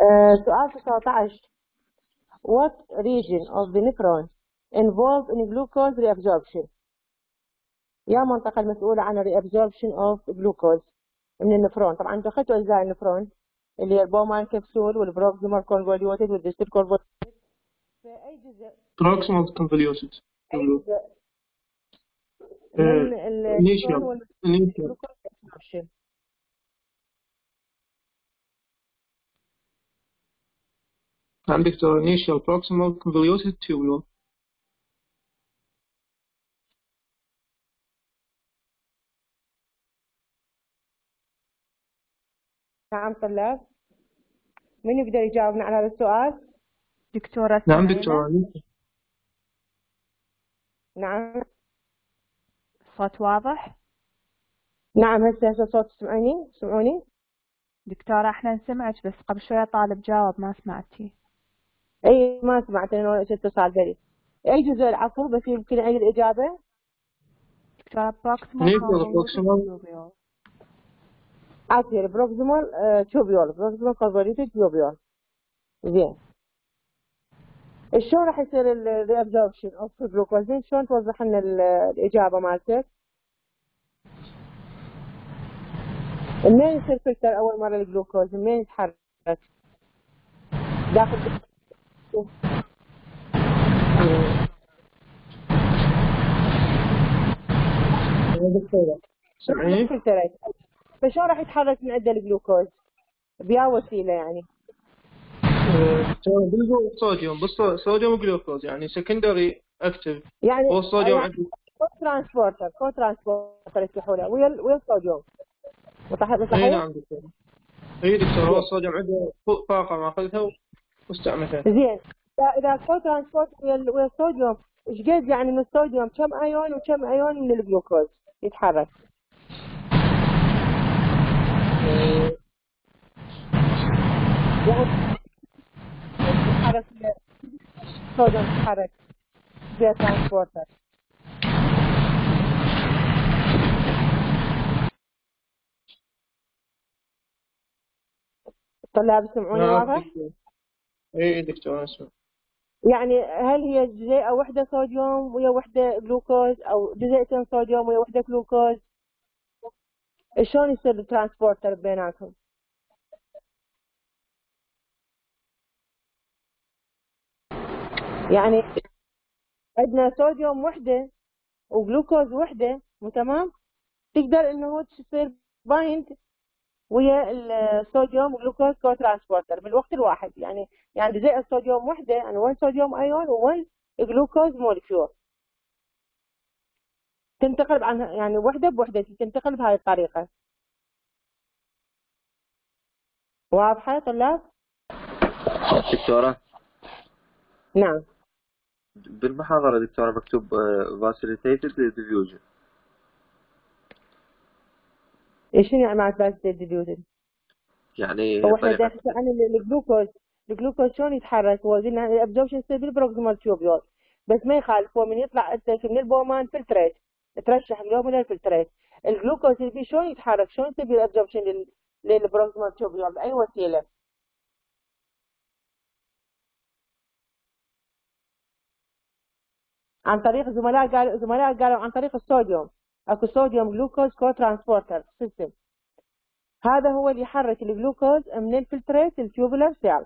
آه، سؤال 19 What region of the nephron involved in glucose reabsorption? يا منطقة المسؤولة عن reabsorption of glucose من النفرون. طبعا دخلتوا أجزاء النفرون اللي هي ال Bowman capsule وال proximal convoluted وال distal convoluted فأي جزء؟ Proximal convoluted أي جزء؟ آه، نعم دكتور initial proximal convoluted tubule نعم طلاب من يقدر يجاوبنا على هذا السؤال؟ دكتورة نعم سمعينا؟ دكتور نعم الصوت واضح نعم هسه هسه صوت تسمعوني تسمعوني دكتورة إحنا نسمعك بس قبل شوية طالب جاوب ما سمعتي إي ما سمعت أنا ولا اتصال بري أي جزء العفو بس يمكن أي الإجابة. عافية proximal tubule proximal convoluted tubule زين. شلون راح يصير ال reabsorption of glucose زين شلون توضح لنا ال- الإجابة مالتك؟ منين يصير فلتر أول مرة الجلوكوز؟ منين يتحرك؟ داخل فلترات فشلون راح يتحرك من عنده الجلوكوز؟ بيا وسيله يعني. آه، دكتور بالجو صوديوم بص صوديوم جلوكوز يعني secondary active. يعني هو الصوديوم يعني عنده co-transporter co-transporter يفتحوا له. ويا ويا الصوديوم. وضح اي صحيح؟ نعم دكتور. اي دكتور هو الصوديوم عنده طاقة ماخذها واستعملها زين. اذا co-transporter ويا ال- ويا الصوديوم إيش قد يعني من الصوديوم؟ كم أيون وكم أيون من الجلوكوز يتحرك؟ يتحرك ويا الصوديوم يتحرك. ويا transporter. طلاب سمعوني نعم. واضح؟ اي دكتور أسمع يعني هل هي جزيئة واحدة صوديوم ويا واحدة جلوكوز أو جزيئتين صوديوم ويا واحدة جلوكوز شلون يصير ال transporter بيناتهم؟ يعني عندنا صوديوم وحدة وجلوكوز وحدة مو تمام؟ تقدر إنه تصير bind ويا الصوديوم وجلوكوز co-transporter بالوقت الواحد. يعني يعني زي الصوديوم وحدة يعني 1 sodium ion و1 glucose molecule تنتقل عن يعني وحدة بوحدة تنتقل بهاي الطريقة. واضحة طلاب؟ دكتورة؟ نعم. بالمحاضرة دكتورة مكتوب آه، facilitated diffusion. شنو يعني passive diffusion؟ يعني هو إحنا عن الجلوكوز الجلوكوز شلون يتحرك؟ هو قلنا ال absorption يصير؟ بال proximal tubule بس ما يخالف هو من يطلع أنت من ال Bowman filtrate ترشح ال lumen من ال filtrate الجلوكوز اللي فيه شلون يتحرك؟ شلون يصير ال absorption لل proximal tubule بأي وسيلة؟ عن طريق زملاء قالوا زملاء قالوا عن طريق الصوديوم. أكو sodium glucose co-transporter system هذا هو اللي يحرك الجلوكوز من ال filtrate ال tubular cell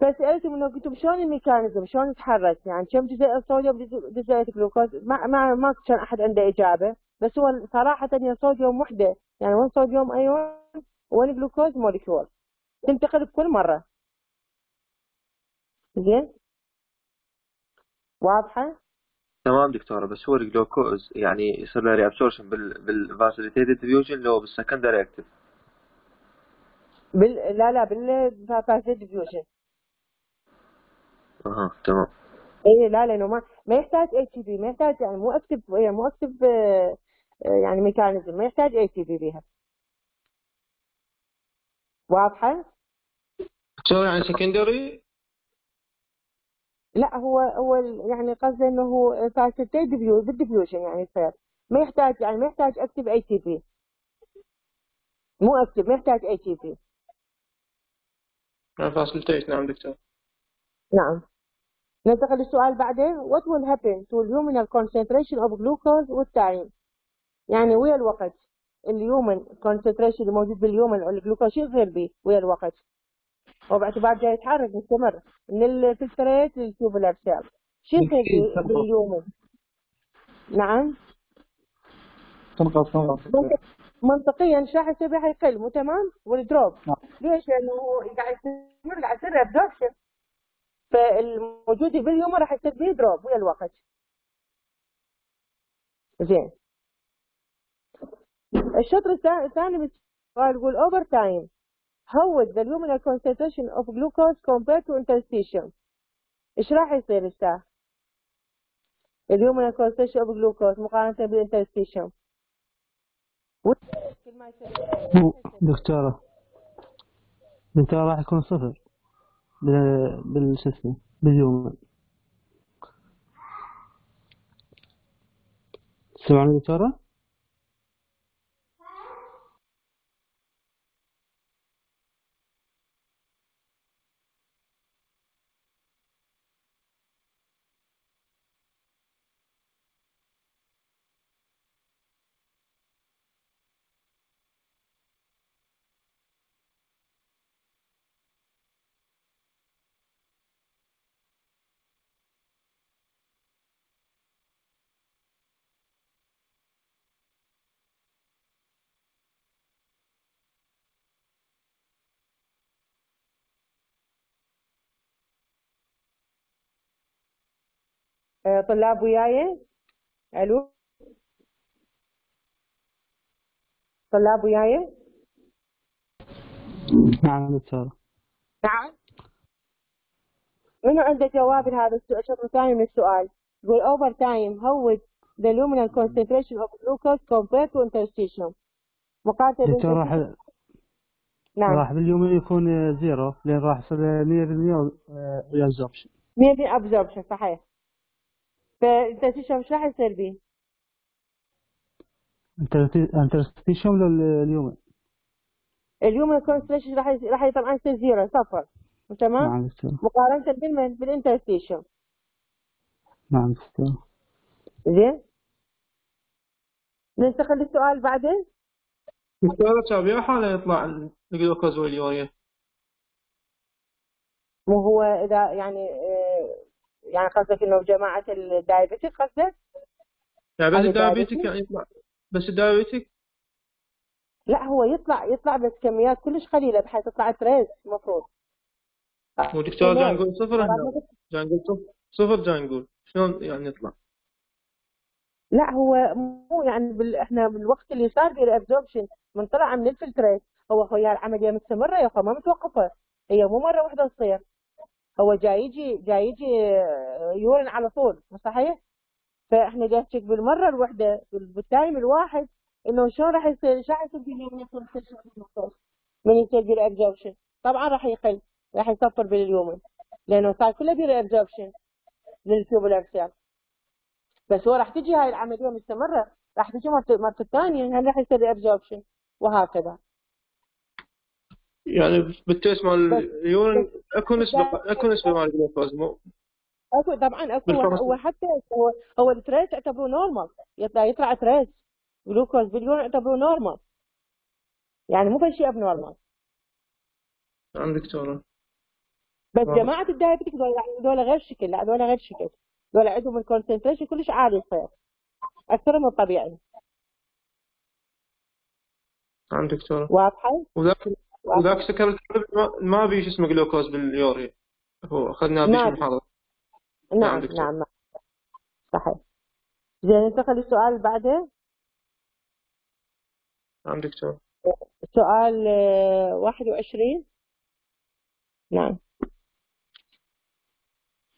فسألتهم إنه قلت لهم شلون ال mechanism؟ شلون يتحرك؟ يعني كم جزيء الصوديوم جزء- الجلوكوز؟ ما ما ما كان أحد عنده إجابة. بس هو صراحة هي صوديوم وحدة. يعني one sodium ion one glucose molecule. تنتقل بكل مرة. زين؟ واضحة؟ تمام دكتورة بس هو الجلوكوز يعني يصير له reabsorption بال بال facilitated diffusion اللي هو بال secondary active بال لا لا بال facilitated diffusion أها تمام. اي لا لأنه ما ما يحتاج ATP ما يحتاج يعني مو active مو active يعني mechanism ما يحتاج ATP بيها. واضحة؟ دكتور يعني secondary لا هو هو يعني قصده إنه هو facilitated diffu- بال diffusion يعني يصير ما يحتاج يعني ما يحتاج أكتف أي تي بي مو أكتف ما يحتاج أي تي بي facilitated نعم دكتور. نعم. ننتقل للسؤال بعدين. What will happen to the luminal concentration of glucose with time يعني ويا الوقت ال lumen concentration اللي موجود بال lumen الجلوكوز شو يصير به ويا الوقت. هو باعتبار جاي يتحرك مستمر من ال filtrate لل tubular cell شو يصير به باليومن نعم تنقص. تنقص. منطق- منطقيا يصير راح يقل مو تمام وال drop. نعم. ليش؟ لأنه هو قاعد يصير قاعد يصير absorption فالموجود باليوم راح يصير فيه drop ويا الوقت. زين. الشطر الثاني الثاني من السؤال يقول over time how is the luminal concentration of glucose compared to interstitium إيش راح يصير أستاذ؟ the luminal concentration of glucose مقارنة بال interstitium هو دكتورة دكتورة راح يكون صفر بال شو اسمه باليوم سمعني دكتورة؟ طلاب وياي. ألو. طلاب وياي. نعم دكتورة نعم. منو عنده جواب لهذا السؤال؟ الشطر الثاني من السؤال. يقول over time how would the luminal concentration of glucose compared to interstitium مقارنة دكتورة راح نعم. راح باليوم يكون zero لين راح يصير 100% reabsorption 100% absorption صحيح. فال interstitium إيش راح يصير به؟ interstitium ولا ال lumen؟ اليوم concentration راح راح طبعا يصير zero صفر. تمام؟ نعم دكتورة مقارنة بال lumen بال interstitium نعم زين؟ ننتقل للسؤال بعدين؟ دكتور تابع حالة يطلع الجلوكوز واليوريا مو هو إذا يعني آه، يعني قصدك إنه جماعة ال diabetic قصدك؟ يعني بس؟ يعني يطلع. بس ال diabetic لا هو يطلع يطلع بس كميات كلش قليلة بحيث تطلع trace المفروض مو دكتور. جاي نقول صفر جاي نقول صفر صفر جاي نقول شلون يعني يطلع؟ لا هو مو يعني بال... إحنا بالوقت اللي صار فيه ال absorption من طلع من ال filtrate هو هي العملية مستمرة يا اخوة ما متوقفة. هي مو مرة واحدة تصير. هو جاي يجي جاي يجي آه، urine على طول مو صحيح؟ فإحنا جاي نشيك بالمرة الواحدة بال- بال time الواحد إنه شلون راح يصير؟ إيش راح يصير من يصير من يصير بال absorption طبعا راح يقل راح يصفر بال lumen لأنه صار كله بال absorption لل tubular cell بس هو راح تجي هاي العملية مستمرة راح تجي مرة مرة الثانية هل راح يصير absorption وهكذا. يعني بال test مال ال urine اكو نسبة بس- اكو نسبة مال الجلوكوز مو؟ اكو طبعا أكو. هو حتى هو هو ال trace يعتبروه normal يطلع يطلع trace glucose باليوم يعتبروه normal يعني مو بشيء abnormal نعم دكتورة. بس. جماعة ال diabetic دول يعني دول غير شكل لا دول غير شكل. دول عندهم الكونسنتريشن كلش عالي يصير أكثر من الطبيعي. نعم دكتورة. واضحة؟ وذاك وذاك سكر ما- بي شو اسمه جلوكوز باليوريا هو اخذنا بيش نعم. محاضرة نعم. نعم نعم صحيح زين ننتقل للسؤال اللي بعده نعم دكتور سؤال آه، واحد وعشرين نعم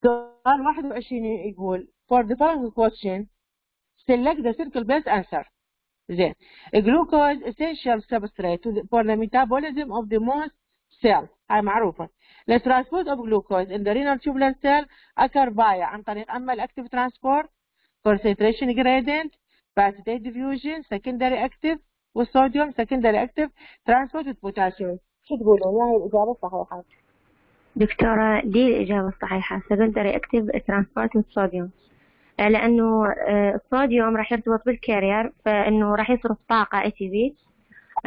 سؤال واحد وعشرين يقول for the following question select the circle based answer زين glucose essential substrate for the metabolism of the most cell هاي معروفة the transport of glucose in the renal tubular cell occur via عن طريق أما الactive transport concentration gradient precipitate diffusion secondary active والصوديوم secondary active transport with potassium شو تقولون؟ هاي الإجابة صحيحة دكتورة دي الإجابة الصحيحة secondary active transport الصوديوم آه، لأنه آه، الصوديوم راح يرتبط بال carrier فإنه راح يصرف طاقة ATP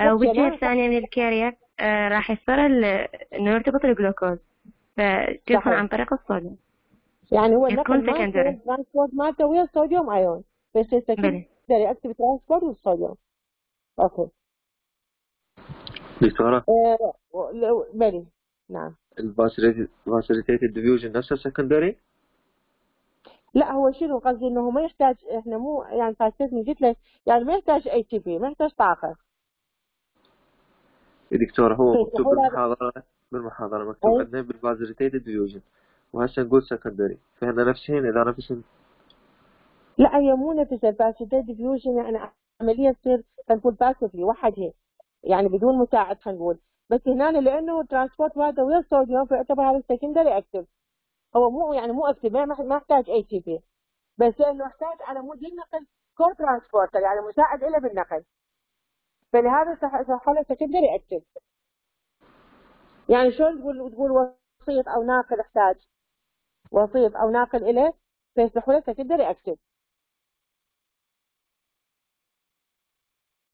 والجهة الثانية من ال carrier آه، راح يصير إنه يرتبط الجلوكوز فتدخل. عن طريق الصوديوم. يعني هو يكون secondary. ال transport مالته ويا الصوديوم ايون بس بلي. ال secondary active transport والصوديوم. okay. دكتورة. آه بلي. نعم. ال facilitated diffusion نفسه secondary لا هو شنو قصدي؟ إنه ما يحتاج إحنا مو يعني فاتتني قلت لك يعني ما يحتاج ATP ما يحتاج طاقة. دكتورة هو مكتوب بالمحاضرة بالمحاضرة مكتوب. عندنا بال facilitated diffusion وهسه نقول secondary فهنا نفسين إذا نفس لا هي مو نفس ال facilitated diffusion يعني عملية تصير خلينا نقول passively وحدها. يعني بدون مساعد خلينا نقول. بس هنا لأنه transport مالته ويا الصوديوم فيعتبر هذا secondary active هو مو يعني مو active ما يحتاج ATP بس لأنه يحتاج على مود النقل co-transporter يعني مساعد له بالنقل. فلهذا صح له secondary active يعني شلون تقول تقول وسيط أو ناقل احتاج وسيط أو ناقل اليه فيصبح له secondary active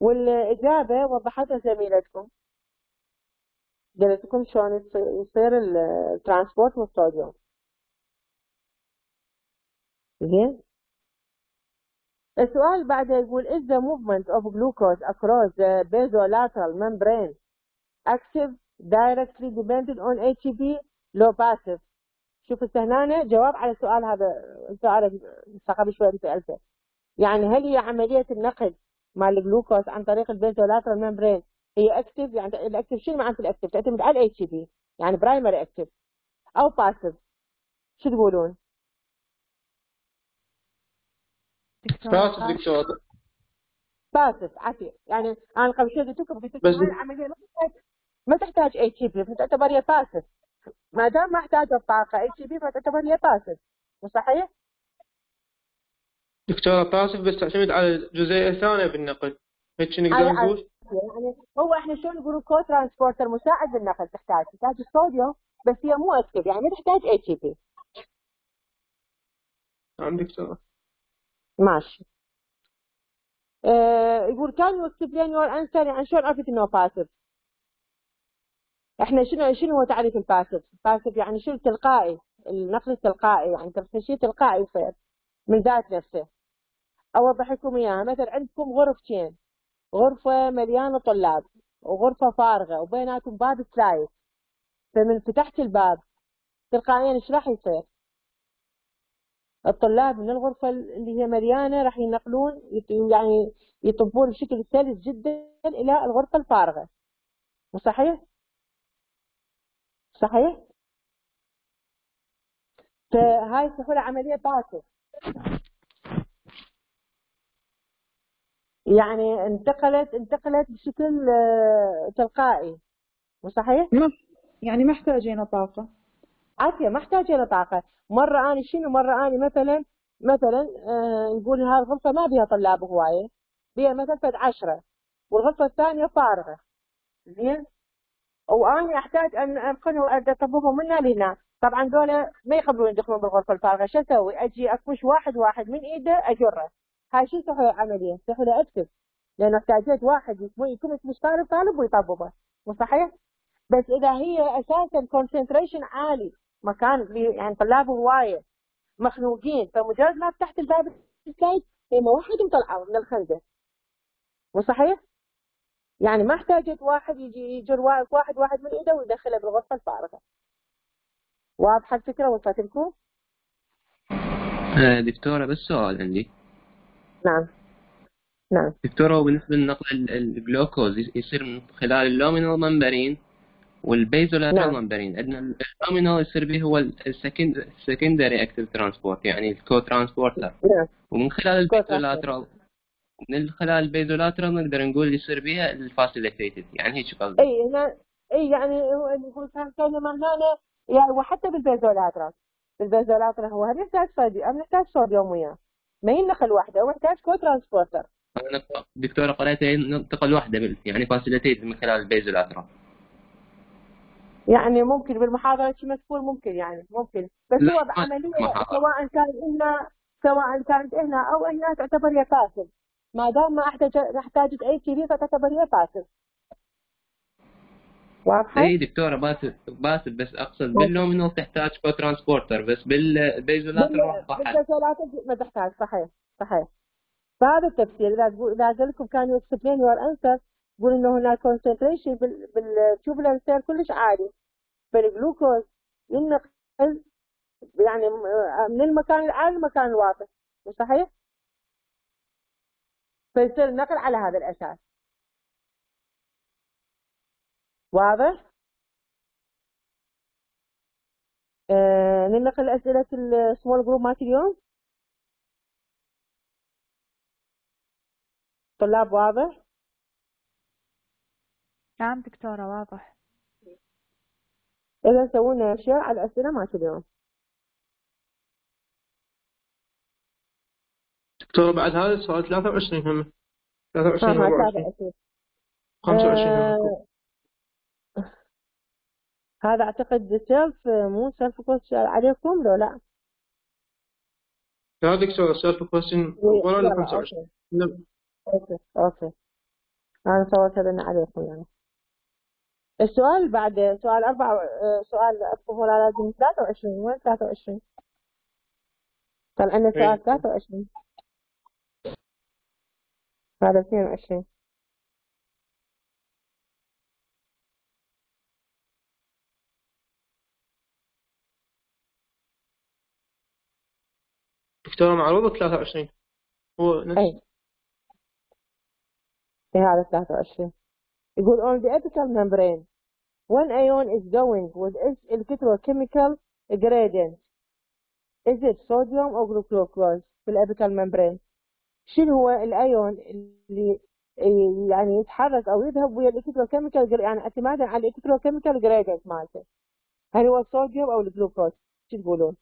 والإجابة وضحتها زميلتكم. قالت لكم شلون يصير ال transport والصوديوم زين السؤال بعده يقول is the movement of glucose across the basolateral membrane active directly dependent on ATP or passive? شوف هنا جواب على السؤال هذا. السؤال قبل شوي سألته. يعني هل هي عملية النقل مال الجلوكوز عن طريق ال basolateral membrane؟ هي active يعني ال active شنو معناته ال active تعتمد على ال ATP يعني primary active أو passive شو تقولون؟ passive خالد. دكتورة passive عافية يعني أنا قبل شوي قلت لكم قلت لكم العملية ما تحتاج ما تحتاج ATP. فتعتبر هي passive ما دام ما احتاج الطاقة ATP فتعتبر هي passive مو صحيح؟ دكتورة passive بس تعتمد على الجزئية الثانية بالنقل. هيك نقدر نقول؟ يعني هو إحنا شلون نقول co-transporter مساعد بالنقل تحتاج. تحتاج الصوديوم بس هي مو active. يعني ما تحتاج ATP. نعم دكتورة. ماشي. آه يقول كان يو explain your answer يعني شلون عرفت إنه باسف إحنا شنو شنو هو تعريف الباسف باسف يعني شنو تلقائي؟ النقل التلقائي يعني شيء تلقائي يصير من ذات نفسه. أوضح لكم إياها مثلا عندكم غرفتين غرفة مليانة طلاب وغرفة فارغة وبيناتهم باب سلايد فمن فتحت الباب تلقائيا إيش راح يصير؟ الطلاب من الغرفة اللي هي مليانة راح ينقلون يعني يطبون بشكل سلس جدا إلى الغرفة الفارغة مو صحيح؟ صحيح؟ فهاي لها عملية باسف يعني انتقلت انتقلت بشكل آه، تلقائي مو صحيح؟ ما يعني محتاجين طاقة عافية ما أحتاج إلى طاقة. مرة أنا شنو؟ مرة أنا مثلا مثلا آه نقول هذه الغرفة ما بيها طلاب هواية بيها مثلا فد عشرة والغرفة الثانية فارغة زين؟ وأنا أحتاج أن أنقلهم أطبقهم من هنا لهنا. طبعا دول ما يقبلون يدخلون بالغرفة الفارغة. شو أسوي؟ أجي أكبش واحد واحد من إيده أجره. هاي شو تسوي؟ العملية؟ تسوي له أكتب. لأنه احتاجت واحد يكون مش طالب طالب ويطببه مو صحيح؟ بس إذا هي أساسا كونسنتريشن عالي. مكان يعني طلاب هواية مخنوقين. فمجرد ما فتحت الباب السلايد هم واحد مطلعه من الخندق. مو صحيح؟ يعني ما احتاجت واحد يجي يجر واحد واحد من إيده ويدخله بالغرفة الفارغة. واضحة الفكرة وصلت لكم؟ آه، دكتورة بس سؤال عندي. نعم. نعم. دكتورة وبالنسبة لنقل ال- الجلوكوز يصير من خلال ال luminal membrane وال basolateral نعم. membrane عندنا ال luminal يصير به هو ال secondary active transport يعني ال co-transporter نعم. ومن خلال ال basolateral من خلال ال basolateral نقدر نقول يصير بها ال facilitated يعني هيك قصدي. إي هنا إي يعني هو كان هنا يعني وحتى بالبيزولاترال بالبيزولاترال هو هل يحتاج صوديوم أم يحتاج صوديوم وياه ما هي النقل واحدة هو يحتاج كو ترانسبورتر أنا دكتورة قرأت ننتقل واحدة بال- يعني فاسيليتيتد من خلال البيزولاترال يعني ممكن بالمحاضرة شي مسؤول ممكن يعني ممكن. بس هو بعملية. سواء كان هنا سواء كانت هنا أو هنا تعتبر هي باسل ما دام ما أحتاج أحتاجت أي في فتعتبر هي باسل واضحة؟ اي دكتورة passive passive بس أقصد بال luminal تحتاج co-transporter بس بال basolateral واضحة بال basolateral ما تحتاج صحيح صحيح. فهذا التفسير إذا إذا قال لكم كان explain your answer يقول إنه هناك concentration بال tubular cell كلش عالي فالجلوكوز ينقل يعني من المكان العالي للمكان الواطي مو صحيح؟ فيصير النقل على هذا الأساس واضح؟ آه ننقل أسئلة ال small group مالت اليوم طلاب واضح؟ نعم دكتورة واضح. إذا سوينا أشياء على الأسئلة مالت اليوم دكتورة بعد هذا السؤال 23 هم. 23 ها ها 24 ثلاثة أسئلة. 25 هم. آه هذا أعتقد self مو self question عليكم لو لا. لا دكتورة self question ولا ال يلا 25 أوكي. لا، أوكي أوكي. أنا صورت هذا عليكم يعني. السؤال بعد سؤال أربعة آه، سؤال الطفولة لازم 23 وين 23 طلع لنا سؤال إيه. 23 هذا 22 دكتورة معروضة 23 هو نفس أي إيه هذا 23 يقول on the apical membrane. When ion is going with its electrochemical gradient is it sodium or glucose في ال apical membrane? شنو هو الأيون اللي يعني يتحرك أو يذهب ويا ال electrochemical يعني اعتمادا على ال electrochemical gradient مالته هل هو الصوديوم أو الجلوكوز شو تقولون؟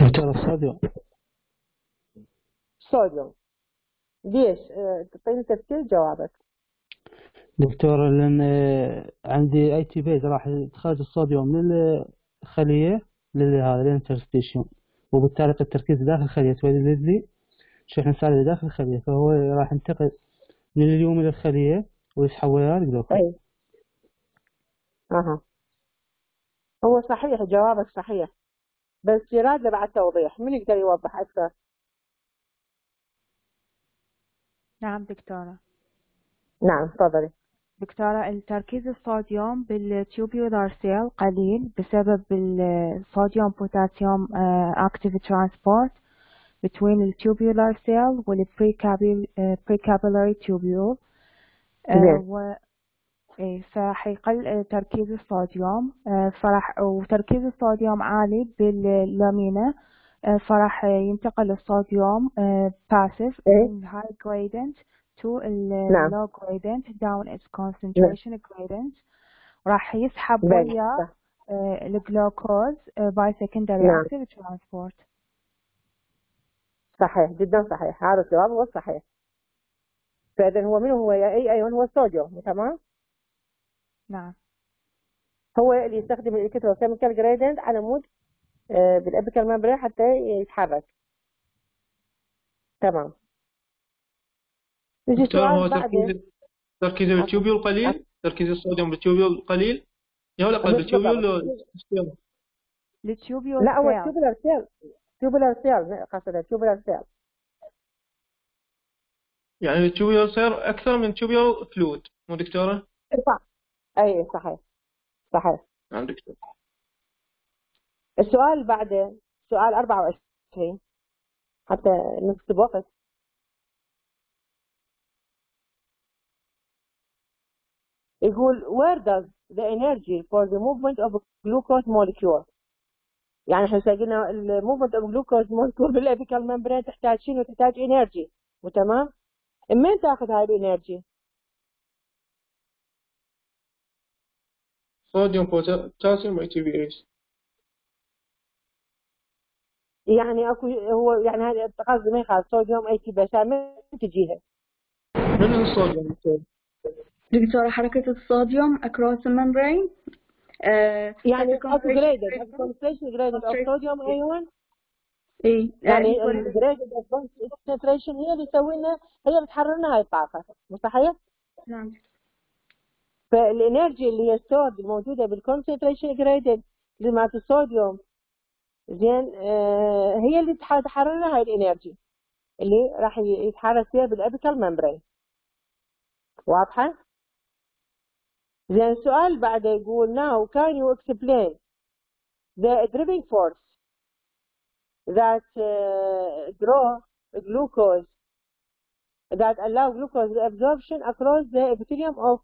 دكتور الصوديوم صوديوم ليش؟ آه، تعطيني تفسير جوابك. دكتور لأن آه، عندي ATPase راح تخرج الصوديوم من الخلية لهذا ال interstitium وبالتالي التركيز داخل الخلية تولد لي شحن سالب داخل الخلية فهو راح ينتقل من اليوم إلى الخلية ويتحول إلى الجلوكوز اي أها. هو صحيح جوابك صحيح. بس يراد له بعد توضيح من يقدر يوضح أكثر؟ نعم دكتورة. نعم تفضلي. دكتورة التركيز الصوديوم بال tubular cell قليل بسبب الصوديوم بوتاسيوم active transport between ال tubular cell وال pericapillary آه، زين. و إيه فحيقل آه، تركيز الصوديوم آه، فرح وتركيز الصوديوم عالي بال lumen آه، فراح ينتقل الصوديوم آه، passive إيه. من high gradient to ال نعم. low gradient down its concentration gradient راح يسحب وياه صح. آه، الجلوكوز آه، secondary نعم. active transport صحيح جدا صحيح هذا الجواب هو الصحيح فإذا هو منو هو يا أي أيون هو الصوديوم تمام نعم هو اللي يستخدم ال electrochemical gradient على مود آه، بال apical membrane حتى يتحرك تمام. نجي دكتورة هو سؤال بعد تركيز تركيز ال tubule قليل؟ تركيز الصوديوم بال tubule قليل؟ يا ولا قليل. بالضبط. بال tubule ال tubule لا هو cell. ال tubular cell. tubular cell قصد ال tubular cell. يعني ال tubule صار أكثر من tubule fluid مو دكتورة؟ صح. أي صحيح. صحيح. نعم دكتور. السؤال اللي بعده سؤال 24 حتى نكتب وقت يقول where does the energy for the movement of glucose molecule? يعني إحنا قلنا؟ ال movement of glucose molecule بالابيكال membrane تحتاج شنو تحتاج energy. وتمام من تأخذ هاي ال energy؟ صوديوم بوتاسيوم ATPase يعني أكو هو يعني هذا قصدي ما يخالف صوديوم ATPase من تجيها من الصوديوم دكتور؟ دكتورة حركة الصوديوم across the membrane آه، يعني at the gradient concentration- gradient of sodium ion إيه يعني ال gradient of concentration هي اللي تسوي لنا هي اللي تحرر لنا هاي الطاقة مو صحيح؟ نعم فال energy اللي هي الموجودة بال concentration gradient مالت الصوديوم زين آه هي اللي تح- تحرر لنا هاي ال energy اللي راح يتحرك فيها بال apical membrane واضحة؟ زين السؤال بعده يقول now can you explain the driving force that uh, draw glucose that allow glucose reabsorption across the epithelium of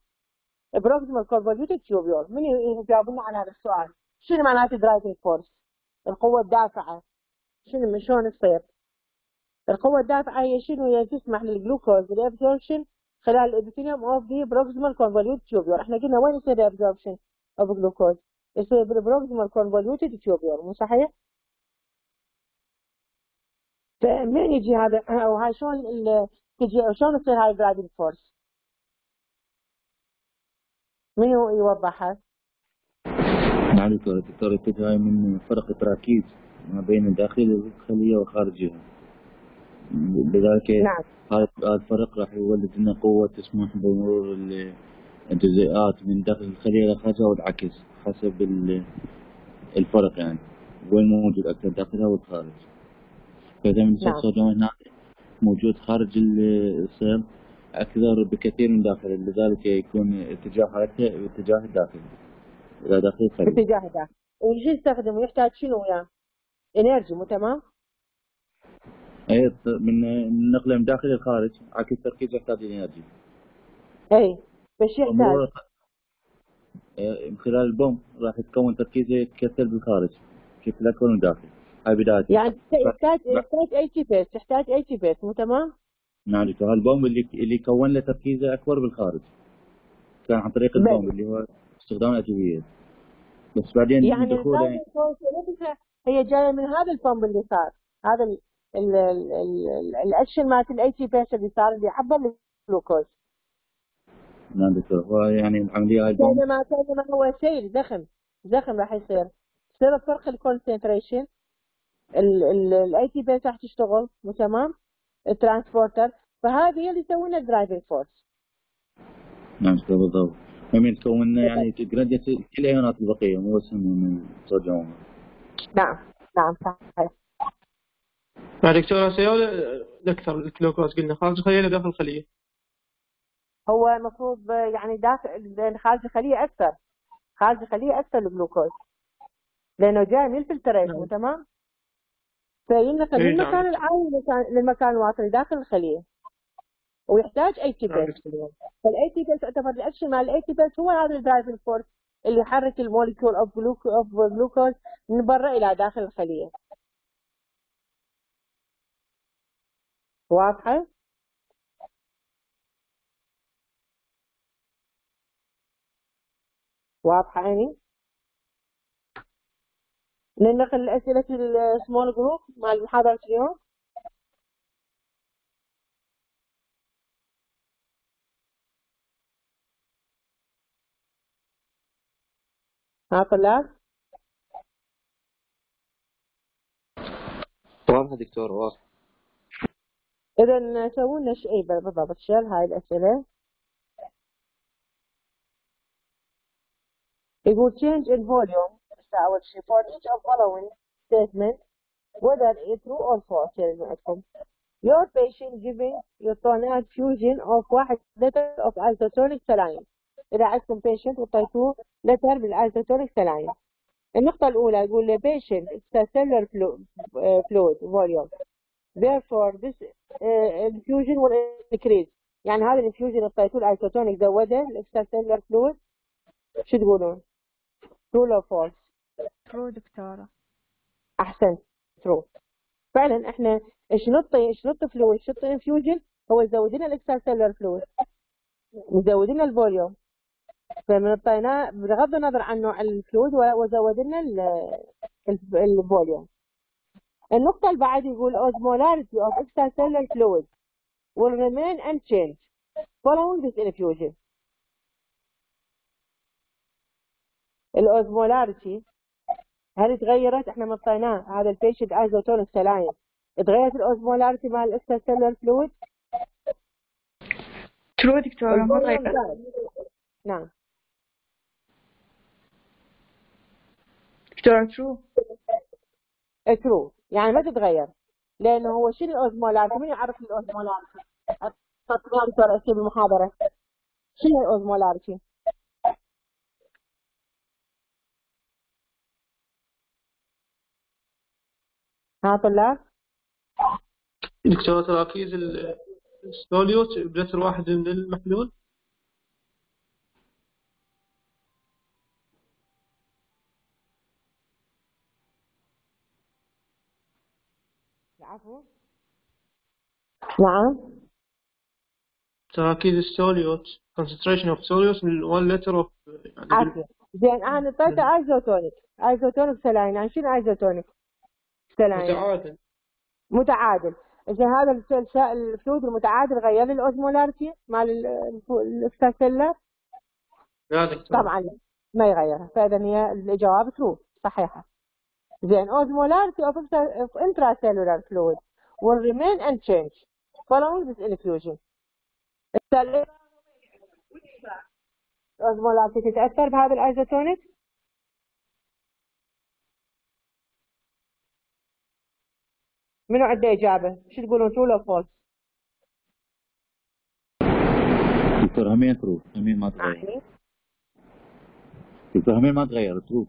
proximal convoluted tubule من يجاوب لنا عن هذا السؤال شنو معناته driving force القوة الدافعة شنو من شلون تصير القوة الدافعة هي شنو هي تسمح للجلوكوز reabsorption خلال ال epithelium of the proximal convoluted tubule إحنا قلنا وين يصير reabsorption of glucose يصير بال proximal convoluted tubule مو صحيح؟ فمن يجي هذا أو هاي شلون تجي شلون تصير هاي driving force؟ منو يوضحها؟ نعم دكتور الدكتور يتجه من فرق التراكيز ما بين داخل الخلية وخارجها. لذلك نعم. هذا الفرق راح يولد لنا قوة تسمح بمرور ال- الجزيئات من داخل الخلية إلى خارجها والعكس حسب ال- الفرق يعني وين موجود أكثر داخلها والخارج فإذا من نعم. الصوديوم هنا موجود خارج ال- cell أكثر بكثير من داخل لذلك يكون اتجاه حركته باتجاه الداخل داخل الخلية باتجاه ده وش يستخدم يحتاج شنو وياه؟ energy مو تمام؟ اي من نقله من داخل الخارج عكس تركيز يحتاج energy اي بس يحتاج من خلال ال pump راح يتكون تركيزه يتكتل بالخارج بشكل أكبر من داخل هاي بدايته يعني يحتاج لا. يحتاج أي تي بيس يحتاج أي تي بيس مو تمام؟ نعم دكتور هال pump اللي اللي يكون له تركيزه أكبر بالخارج كان عن طريق. ال pump اللي هو استخدام ال ATPase بس بعدين يعني دخوله هي جاية من هذا ال pump اللي صار. هذا ال ال ال ال الاكشن مالت ال ATPase اللي صار اللي حبر الجلوكوز. نعم دكتور. هو يعني العملية هاي بينما بينما هو سيل زخم. زخم راح يصير. بسبب فرق ال concentration ال ATPase راح تشتغل. مو تمام؟ ال transporter. فهذه هي اللي تسوي لنا ال driving force نعم دكتور بالضبط. هم يتكون يعني gradient كل الايونات البقية مو بس من الصوديوم نعم نعم صحيح مع دكتورة سيارة أكثر الجلوكوز قلنا خارج الخلية ولا داخل الخلية؟ هو المفروض يعني داخل خارج الخلية أكثر خارج الخلية أكثر الجلوكوز لأنه جاي من ال filtration نعم. تمام فينقل إيه من نعم. المكان العالي للمكان- الواصل داخل الخلية ويحتاج AT نعم Pase فال ATPase يعتبر الاكشن مال ال ATPase هو هذا ال driving force اللي يحرك ال molecule of glucose من برا إلى داخل الخلية واضحة؟ واضحة عيني؟ ننقل أسئلة السمول جروب مال محاضرة اليوم ها طلاب واضح دكتور واضح إذا سووا لنا شيء بالضبط شير هاي الأسئلة يقول change in volume هسه أول شيء for each of following statement whether it's true or false يعني عندكم your patient giving euthanasia fusion of واحد letter of isotonic saline إذا عندكم patient وطيتوه liter بال isotonic saline النقطة الأولى يقول patient extracellular uh, fluid volume. Therefore this uh, infusion will increase. يعني هذا ال infusion الطيتول isotonic زوده ال extra fluid شو تقولون؟ true or false؟ true دكتورة. أحسن. True. فعلا إحنا إيش نعطي إيش نعطي fluid نعطي infusion هو يزود لنا ال extra fluid يزود لنا ال volume فمن اعطيناه بغض النظر عن نوع ال fluid وزود لنا ال- ال- volume. النقطة اللي بعد يقول osmolarity of extracellular fluid will remain unchanged following this infusion. ال osmolarity هل تغيرت؟ إحنا مطيناه. هذا ال patient isotonic saline تغيرت ال osmolarity مال ال extra fluid true دكتورة ما تغيرت نعم. true true يعني ما تتغير. لأنه هو شنو ال osmolarity من يعرف ال osmolarity تطبيق دكتور اسيب المحاضرة شنو ال osmolarity ها طلاب؟ دكتور تراكيز ال- solute ب liter واحد من المحلول؟ العفو نعم. تراكيز ال solute concentration of solutes من 1 liter of يعني زين أنا اعطيته isotonic isotonic saline يعني شنو isotonic saline متعادل. متعادل. زين هذا ال fluid المتعادل غير لي ال osmolarity مال ال extracellular لا دكتور. طبعا لا. ما يغيرها. فاذا هي الاجابه true صحيحة. زين osmolarity of of intracellular fluid will remain unchanged following this infusion osmolarity تتاثر بهذا ال isotonic منو عنده إجابة؟ شو تقولون؟ true لو false دكتور همين true همين ما تغير. دكتور همين ما تغير true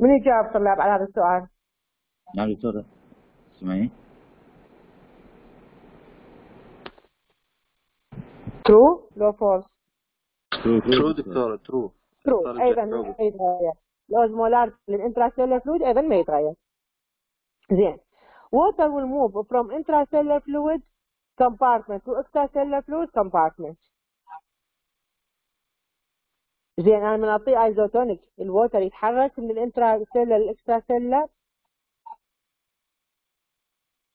من يجاوب طلاب على هذا السؤال. نعم دكتور اسمعي. true لو false true true دكتور true true أيضا ما يتغير ال osmolar لل intracellular fluid أيضا ما يتغير. زين. Water will move from intracellular fluid compartment to extracellular fluid compartment. زين أنا من اعطيه isotonic ال water يتحرك من ال intracellular لل extracellular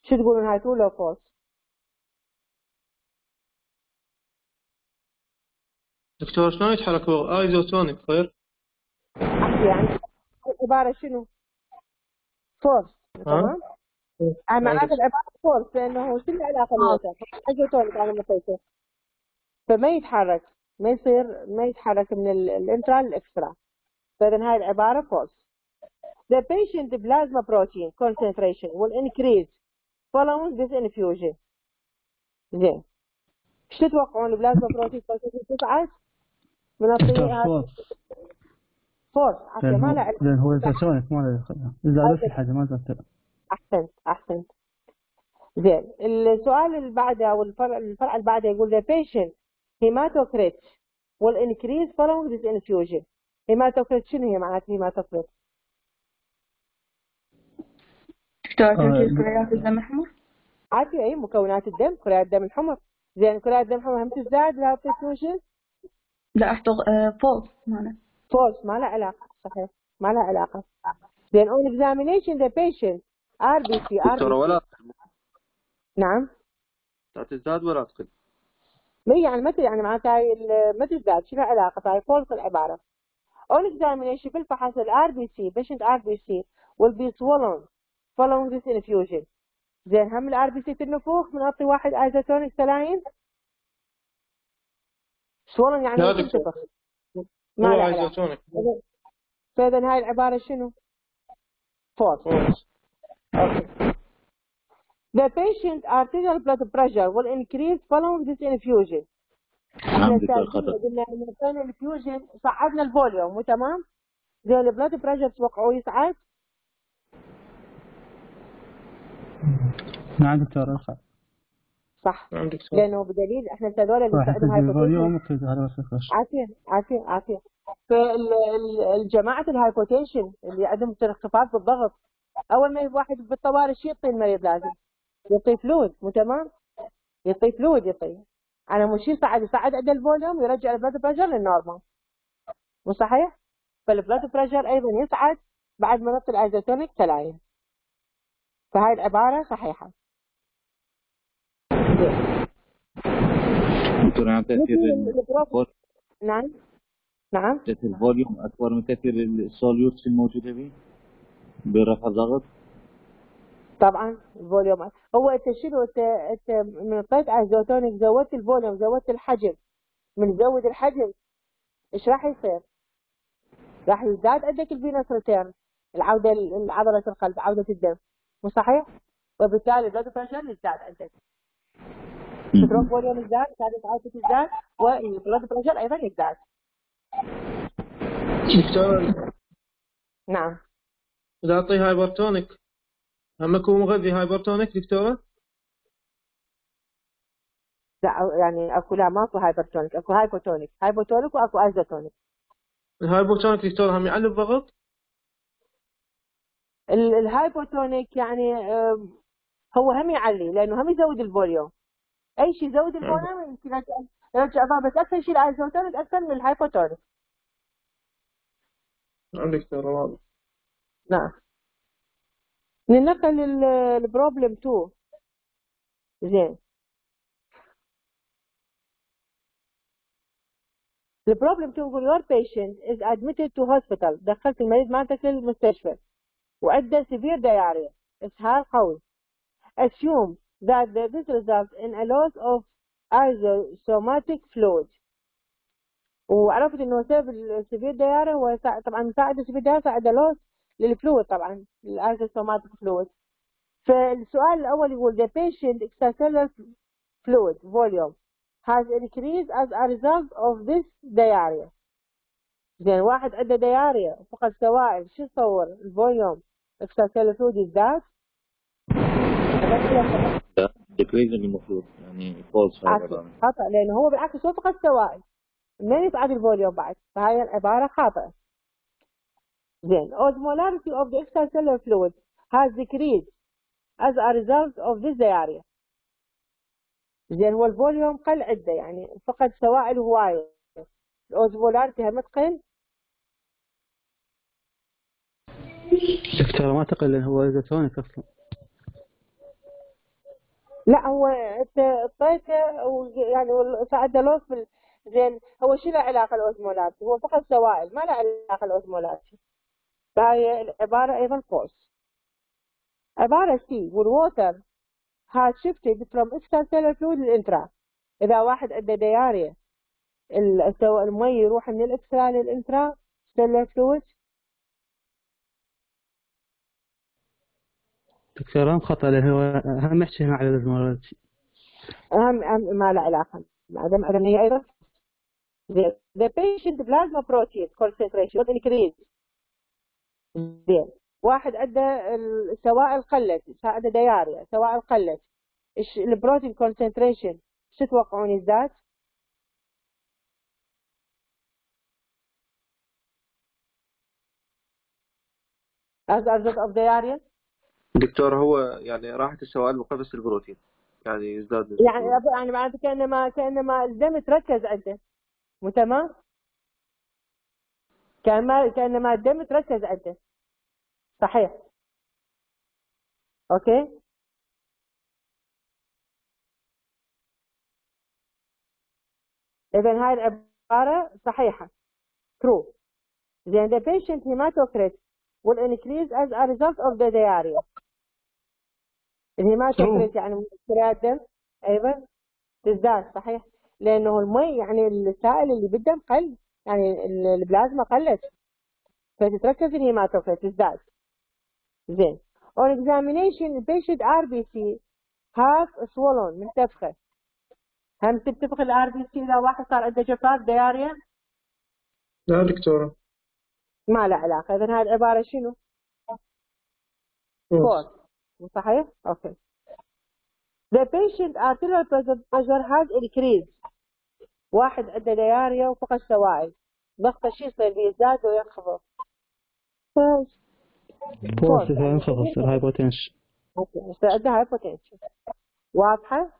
شو تقولون هاي؟ true لو false دكتور شلون يتحرك هو؟ isotonic غير يعني. العبارة شنو؟ false تمام؟ أنا معناته العبارة false لأنه شنو العلاقة ال water؟ isotonic أنا مطيته فما يتحرك. ما يصير ما يتحرك من ال- intra لل extra. فإذا هاي العبارة false The patient plasma protein concentration will increase following this infusion. زين. إيش تتوقعون ال plasma protein concentration تصعد؟ من الطريقة false لأن ما له علاقة لأن هو isotonic ما له إذا بس الحاجة ما تأثر أحسنت أحسنت. زين السؤال اللي بعده أو الفرع اللي بعده يقول the patient hematocrit. Will increase following this infusion. Hematocrit شنو هي معناته hematocrit دكتور آه، تركيز ب- كريات الدم الأحمر عارفه أي مكونات الدم كريات الدم الحمر. زين كريات الدم الحمر هم تزداد لها infusion لا أحتغ فولس معنى false ما لها علاقة صحيح. ما لها علاقة. زين on examination the patient RBC دكتور RBC ولا؟ نعم. لا تزداد ولا تقل؟ ما يعني ما ت- يعني معناتها هاي ال- ما تزداد شنو علاقة؟ هاي false العبارة. On examination في الفحص ال RBC patient RBC will be swollen following this infusion. زين هم ال RBC تنفخ بنعطي واحد isotonic saline swollen يعني. تنتفخ ما له isotonic فإذا هاي العبارة شنو؟ false. The patient arterial blood pressure will increase following this infusion. نعم قلنا لما كان infusion صعدنا ال volume مو تمام؟ زين ال blood pressure تتوقعوا يصعد؟ نعم دكتور ارفع صح نعم دكتور لأنه بدليل إحنا هذول اللي واحد يستخدم هاي اليوم وكذا هذا بس الخش عافية عافية عافية فالجماعة ال hypotension اللي عندهم انخفاض بالضغط أول ما يجي واحد بالطوارئ شو يعطي المريض لازم؟ يعطي fluid مو تمام؟ يعطي fluid يعطي على مش يصعد يصعد عنده ال volume ويرجع ال blood pressure لل normal. مو صحيح؟ فال blood pressure أيضا يصعد بعد ما نعطي ال isotonic saline فهاي العبارة صحيحة. دكتور عن تأثير نعم. نعم. تأثير ال volume أكبر من تأثير ال solutes الموجودة به برفع الضغط طبعا ال volume هو انت شنو انت انت من طيت isotonic زودت ال volume زودت الحجم. من زود الحجم. إيش راح يصير؟ راح يزداد عندك ال venous return العوده لعضله القلب عودة الدم. مو صحيح؟ وبالتالي ال blood pressure يزداد عندك. stroke volume يزداد ثالث عوده تزداد وال blood pressure أيضا يزداد. دكتور نعم. إذا أعطيه hypertonic هم يكون مغذي hypertonic دكتورة؟ لا يعني أكو لا ماكو hypertonic أكو hypotonic hypotonic وأكو isotonic ال hypertonic دكتورة هم يعلي الضغط؟ ال- ال hypotonic يعني هو هم يعلي لأنه هم يزود ال volume. أي شيء يزود ال volume يمكن يرجع ضغط، بس أكثر شيء ال isotonic أكثر من ال hypotonic نعم دكتورة واضح. نعم. ننقل ال problem 2 زين. ال problem 2 يقول your patient is admitted to hospital. دخلت المريض مالتك للمستشفى. وعنده severe diarrhea. اسهال قوي assume that this results in a loss of isosmotic fluid. وعرفت إنه سبب ال severe diarrhea هو طبعا مساعد ال severe diarrhea ساعد loss لل fluid طبعا ال isosmotic fluid. فالسؤال الأول يقول the patient extracellular fluid volume has increased as a result of this diarrhea. زين واحد عنده diarrhea فقد سوائل شو تصور ال volume extracellular fluid يزداد؟ decreasing المفروض يعني false عكس خطأ لأنه هو بالعكس هو فقد سوائل. منين يصعد ال volume بعد؟ فهاي العبارة خاطئة. زين. Osmolarity of the extracellular fluid has decreased as a result of this diarrhea. زين هو ال volume قل عنده يعني فقد سوائل هواية ال osmolarity هم تقل. دكتور ما تقل لأن هو isotonic أصلا. لا هو انت اعطيته و- يعني ساعد loss زين هو شو له علاقة ال osmolarity هو فقد سوائل ما له علاقة ال osmolarity فهي العبارة أيضا false عبارة C وال water has shifted from extracellular fluid لل intra إذا واحد عنده diarrhea المي يروح من ال extra لل intra cellular fluid. دكتور هم خطأ هو هم يحكي هنا على الازمولاريتي أهم أهم ما له علاقة. عدم عدم هي أيضا. The patient plasma protein concentration will increase زين. واحد عنده السوائل قلت عنده دياريا سوائل قلت إيش البروتين concentration. شو تتوقعون يزداد؟ a result of diarrhea دكتور هو يعني راحت السوائل مقابس البروتين. يعني يزداد يعني يعني معناته كأنما كأنما الدم تركز عنده مو تمام؟ كانما كأنما الدم تركز عنده صحيح. أوكي؟ اذا هاي العبارة صحيحة. True. Then the patient hematocrit will increase as a result of the diarrhea. ال hematocrit يعني مكدرات دم أيضا تزداد صحيح. لأنه المي يعني السائل اللي بالدم قل يعني ال- البلازما قلت. فتتركز ال hematocrit تزداد. زين. On examination the patient RBC have swollen منتفخة هم تنتفخ ال RBC إذا واحد صار عنده جفاف diarrhea لا دكتورة. ما له علاقة. اذا هاي العبارة شنو؟ false صحيح؟ أوكي The patient arterial pressure has increased. واحد عنده diarrhea وفقد سوائل. ضغطه شو يصير بيزداد وينخفض. إذا انخفض يصير hypotension يصير عنده hypotension واضحة؟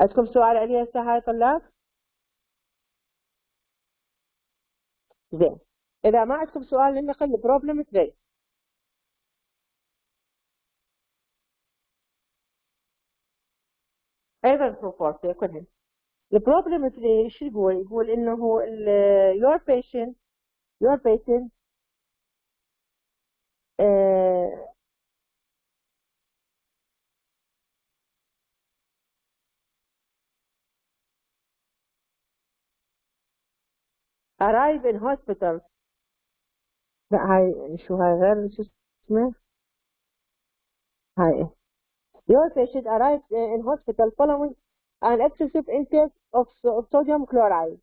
عندكم سؤال عليها هسه هاي طلاب؟ زين. إذا ما عندكم سؤال ننتقل ل problem 3 أيضا true false كلهن ال problem 3 إيش يقول؟ يقول إنه ال- your patient your patient uh, arrive in hospital. لا هاي شو هاي؟ غير شو اسمه؟ هاي your patient arrived in hospital following an excessive intake of, sodium chloride.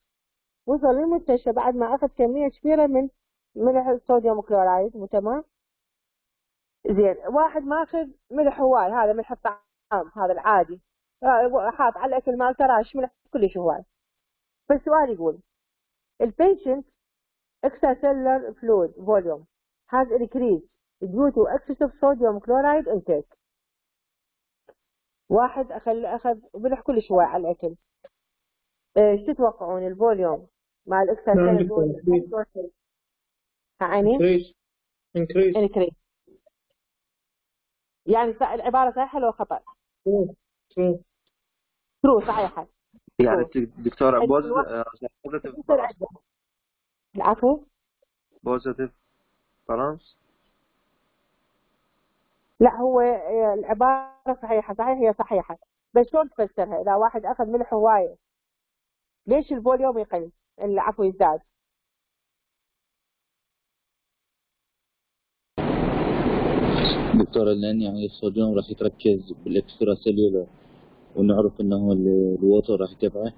وصل للمستشفى بعد ما أخذ كمية كبيرة من ملح الصوديوم كلورايد مو تمام زين. واحد ماخذ ملح هواي هذا ملح الطعام. هذا العادي. آه، حاط على الأكل مالته راش ملح؟ كلش هواي فالسؤال يقول ال patient extracellular fluid volume has increased due to excessive sodium chloride intake. واحد أخذ أخذ ملح كلش هواي على الأكل إيش تتوقعون ال volume مع نعم increase يعني increase يعني العبارة صحيحة لو خطأ؟ true صحيحة. يعني دكتور pos positive عنده العفو. positive balance لا هو آه، العبارة صحيحة صحيح هي صحيحة. بس شلون تفسرها؟ إذا واحد أخذ ملح هواية ليش ال volume يقل؟ العفو يزداد. دكتور لأن يعني الصوديوم راح يتركز بال extracellular ونعرف إنه ال- ال water راح يتبعه.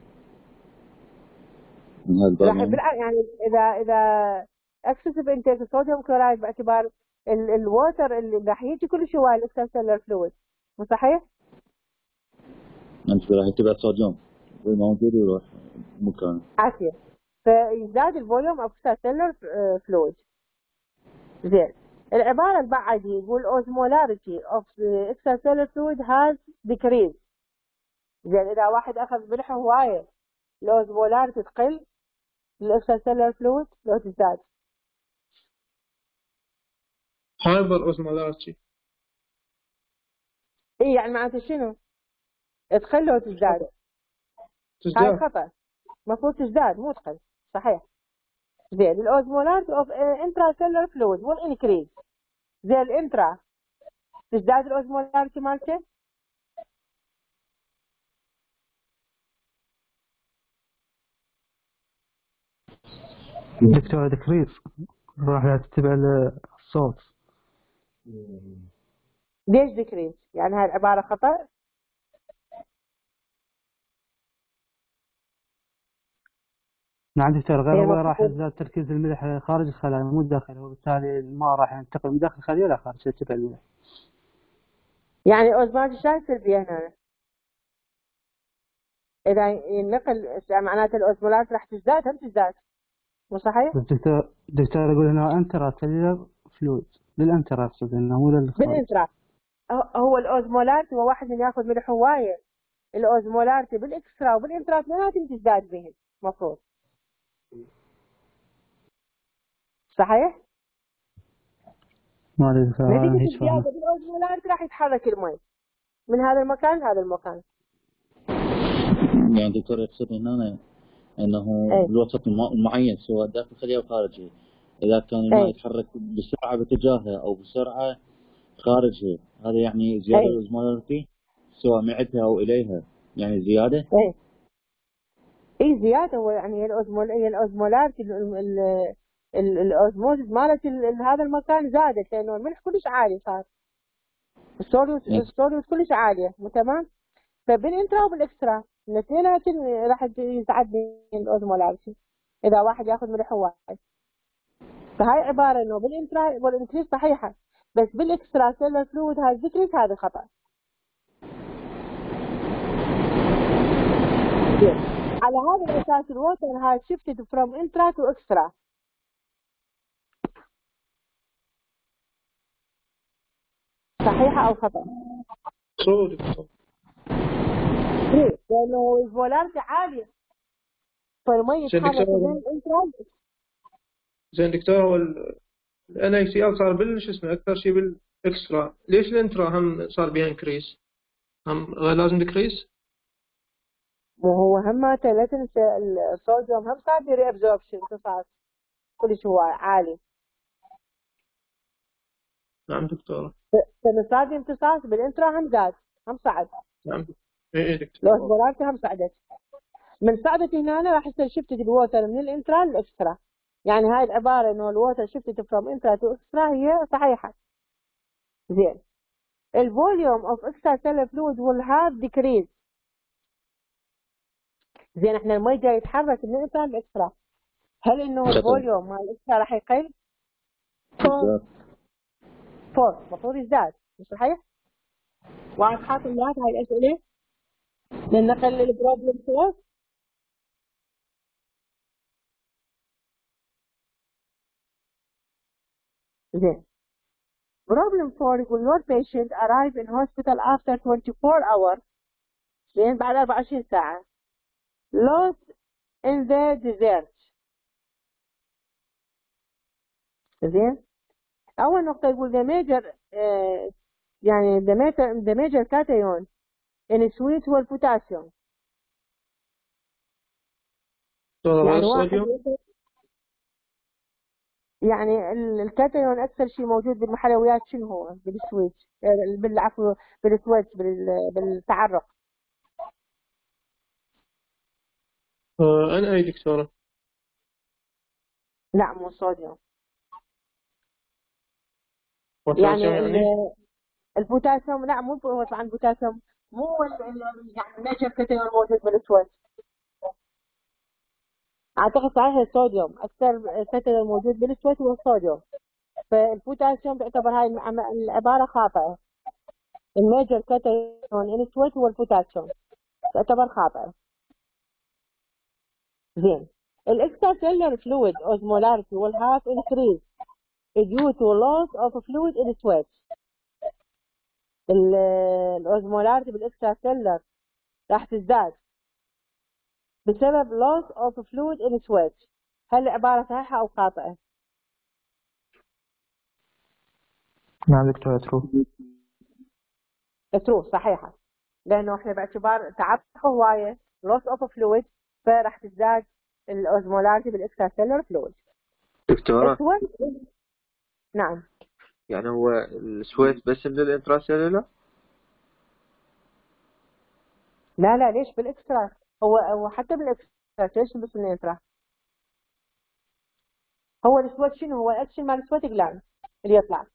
من هذا الباب راح يعني بالع- يعني إذا إذا excessive intake sodium chloride باعتبار ال- ال water اللي راح يجي كل شوية ال extra fluid مو صحيح؟ أنت راح يتبع الصوديوم وين موجود ويروح مكانه. عافية. فيزداد ال volume of cellular fluid زين. العبارة اللي بعد يقول of the extracellular fluid has decreased. زين إذا واحد أخذ ملح هواية ال osmolarity تقل ال extra fluid لو تزداد. Hyper osmolarity إي يعني معناته شنو؟ تقل لو تزداد هاي تزداد خطأ المفروض تزداد مو تقل. صحيح. زين ال osmolarity of intracellular fluid مو ال increase زين ال intra. تزداد ال osmolarity مالته؟ دكتور دكريس راح تتبع الصوت. ليش ديكريز؟ يعني هاي العبارة خطأ؟ نعم دكتور غير هو راح يزداد تركيز الملح خارج الخلايا مو داخل وبالتالي الماء راح ينتقل من داخل الخلية إلى خارج يتبع الملح يعني شلون يصير بيها هنا؟ إذا ينقل معناته ال osmolarity راح تزداد هم تزداد مو صحيح؟ دكتور دكتور يقول هنا intracellular fluid لل intra اقصد انه مو للخارج؟ بال intra هو- هو الاوزمولاريتي هو واحد من ياخذ ملح هوايه ال osmolarity بال extra وبال intra اثنيناتهم تزداد بهم المفروض صحيح؟ ما أدري نتيجة الزيادة بال osmolarity راح يتحرك المي. من هذا المكان لهذا المكان. يعني دكتور يقصد هنا إنه اي بالوسط الم- المعين سواء داخل الخلية أو خارجه إذا كان الماء اي يتحرك بسرعة باتجاهها أو بسرعة خارجها هذا يعني زيادة اي ال osmolarity سواء معدها أو إليها. يعني زيادة. اي إي زيادة. هو يعني ال osmol هي ال osmolarity ال- ال- ال- ال osmosis مالت ال- ال- هذا المكان زادت لأنه الملح كلش عالي صار. الصوديوم إيه. الصوديوم كلش عالية. مو تمام؟ فبال intra وبال extra. الاثنين راح يصعد من ال osmolarity إذا واحد ياخذ ملح هواي فهاي عبارة إنه بال intra وال increase صحيحة بس بال extracellular fluid هاي ال decrease هذا خطأ. على هذا الاساس ال water هاي shifted from intra to extra صحيحة أو خطأ؟ ليه؟ لأنه ال osmolarity عالية فالمي زين يتحرك دكتور من الانترا زين دكتور هو ال ECF ال صار بال شو اسمه أكثر شيء بال extra ليش ال intra هم صار بيها increase هم غير لازم decrease مو هو هم لا تنسى الصوديوم هم صار reabsorption امتصاص كلش هو عالي. نعم دكتورة فمصادي امتصاص بال intra هم زاد هم صعد. نعم. إي دكتورة لو هم صعدت. من صعدت هنا راح يصير shifted ال water من ال intra لل extra يعني هاي العبارة إنه ال water shifted from intra to extra هي صحيحة. زين. ال volume of extracellular fluid will have decreased. زين إحنا المي جاي يتحرك من ال intra لل extra هل إنه ال volume مال ال extra راح يقل؟ فهو المفروض يزداد. مش صحيح؟ واضحة كلها هاي الأسئلة؟ ننقل لل problem four زين Problem 4 يقول your patient arrive in hospital after 24 hours زين بعد 24 ساعة lost in the desert زين أول نقطة يقول the major uh, يعني the major, the major cation in sweet هو البوتاسيوم دكتورة يعني غير واحد الصوديوم يعني ال- الكاتايون أكثر شيء موجود بالمحلويات شنو هو؟ بالسويت بالعفو بال sweat بال- بالتعرق. آه أنا أي دكتورة؟ لا مو صوديوم. يعني يعني؟ ال- البوتاسيوم لا مو هو طبعا البوتاسيوم مو يعني ال major cation موجود بال sweat أعتقد صحيح الصوديوم. أكثر كاتايون موجود بال sweat هو الصوديوم. فالبوتاسيوم تعتبر هاي العبارة خاطئة. ال major cation in sweat هو البوتاسيوم تعتبر خاطئة. زين. ال extra fluid osmolarity will have increased due to loss of fluid in sweat ال- ال osmolarity بال extracellular راح تزداد. بسبب loss of fluid in sweat هل العبارة صحيحة أو خاطئة؟ نعم دكتورة true. true صحيحة. لأنه إحنا باعتبار تعب هواية loss of fluid فراح تزداد ال osmolarity بال extracellular fluid دكتورة ال sweat نعم. يعني هو ال sweat بس من ال intracellular لا لا ليش بالاكسترا هو هو حتى بالاكسترا ليش بس الانترا هو السويت شنو؟ هو الاكشن مال السويت جلاند اللي يطلع.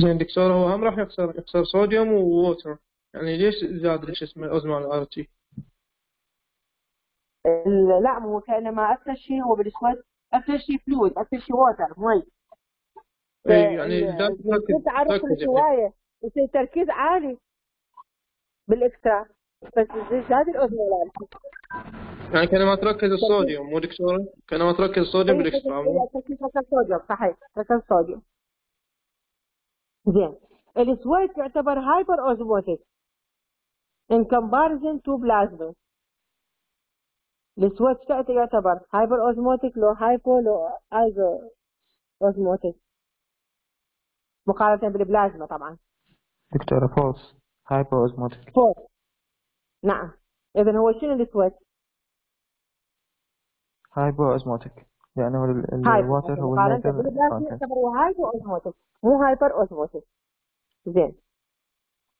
زين دكتورة هو هم راح يخسر يخسر صوديوم water يعني ليش زاد شو اسمه osmolarity ال- لا مو كأنما أكثر شيء هو بال sweat أكثر شيء fluid أكثر شيء water مي. اي يعني تركز تعرف يعني. يصير تركيز عالي بال extra بس زاد ال osmolarity يعني كانما تركز الصوديوم مو دكتورة كانما تركز الصوديوم بال extra مو تركيز ركز صوديوم صحيح ركز صوديوم زين. ال sweat يعتبر hyper osmotic in comparison to plasma. ال sweat تأتي يعتبر hyper osmotic لو hypo لو ايزو osmotic مقارنة بالبلازما طبعا. دكتورة false hyper osmotic false نعم. اذا هو شنو ال sweat لأنه ال- hyper ال water هو يعتبر هو hyper osmotic مو hyper osmotic زين.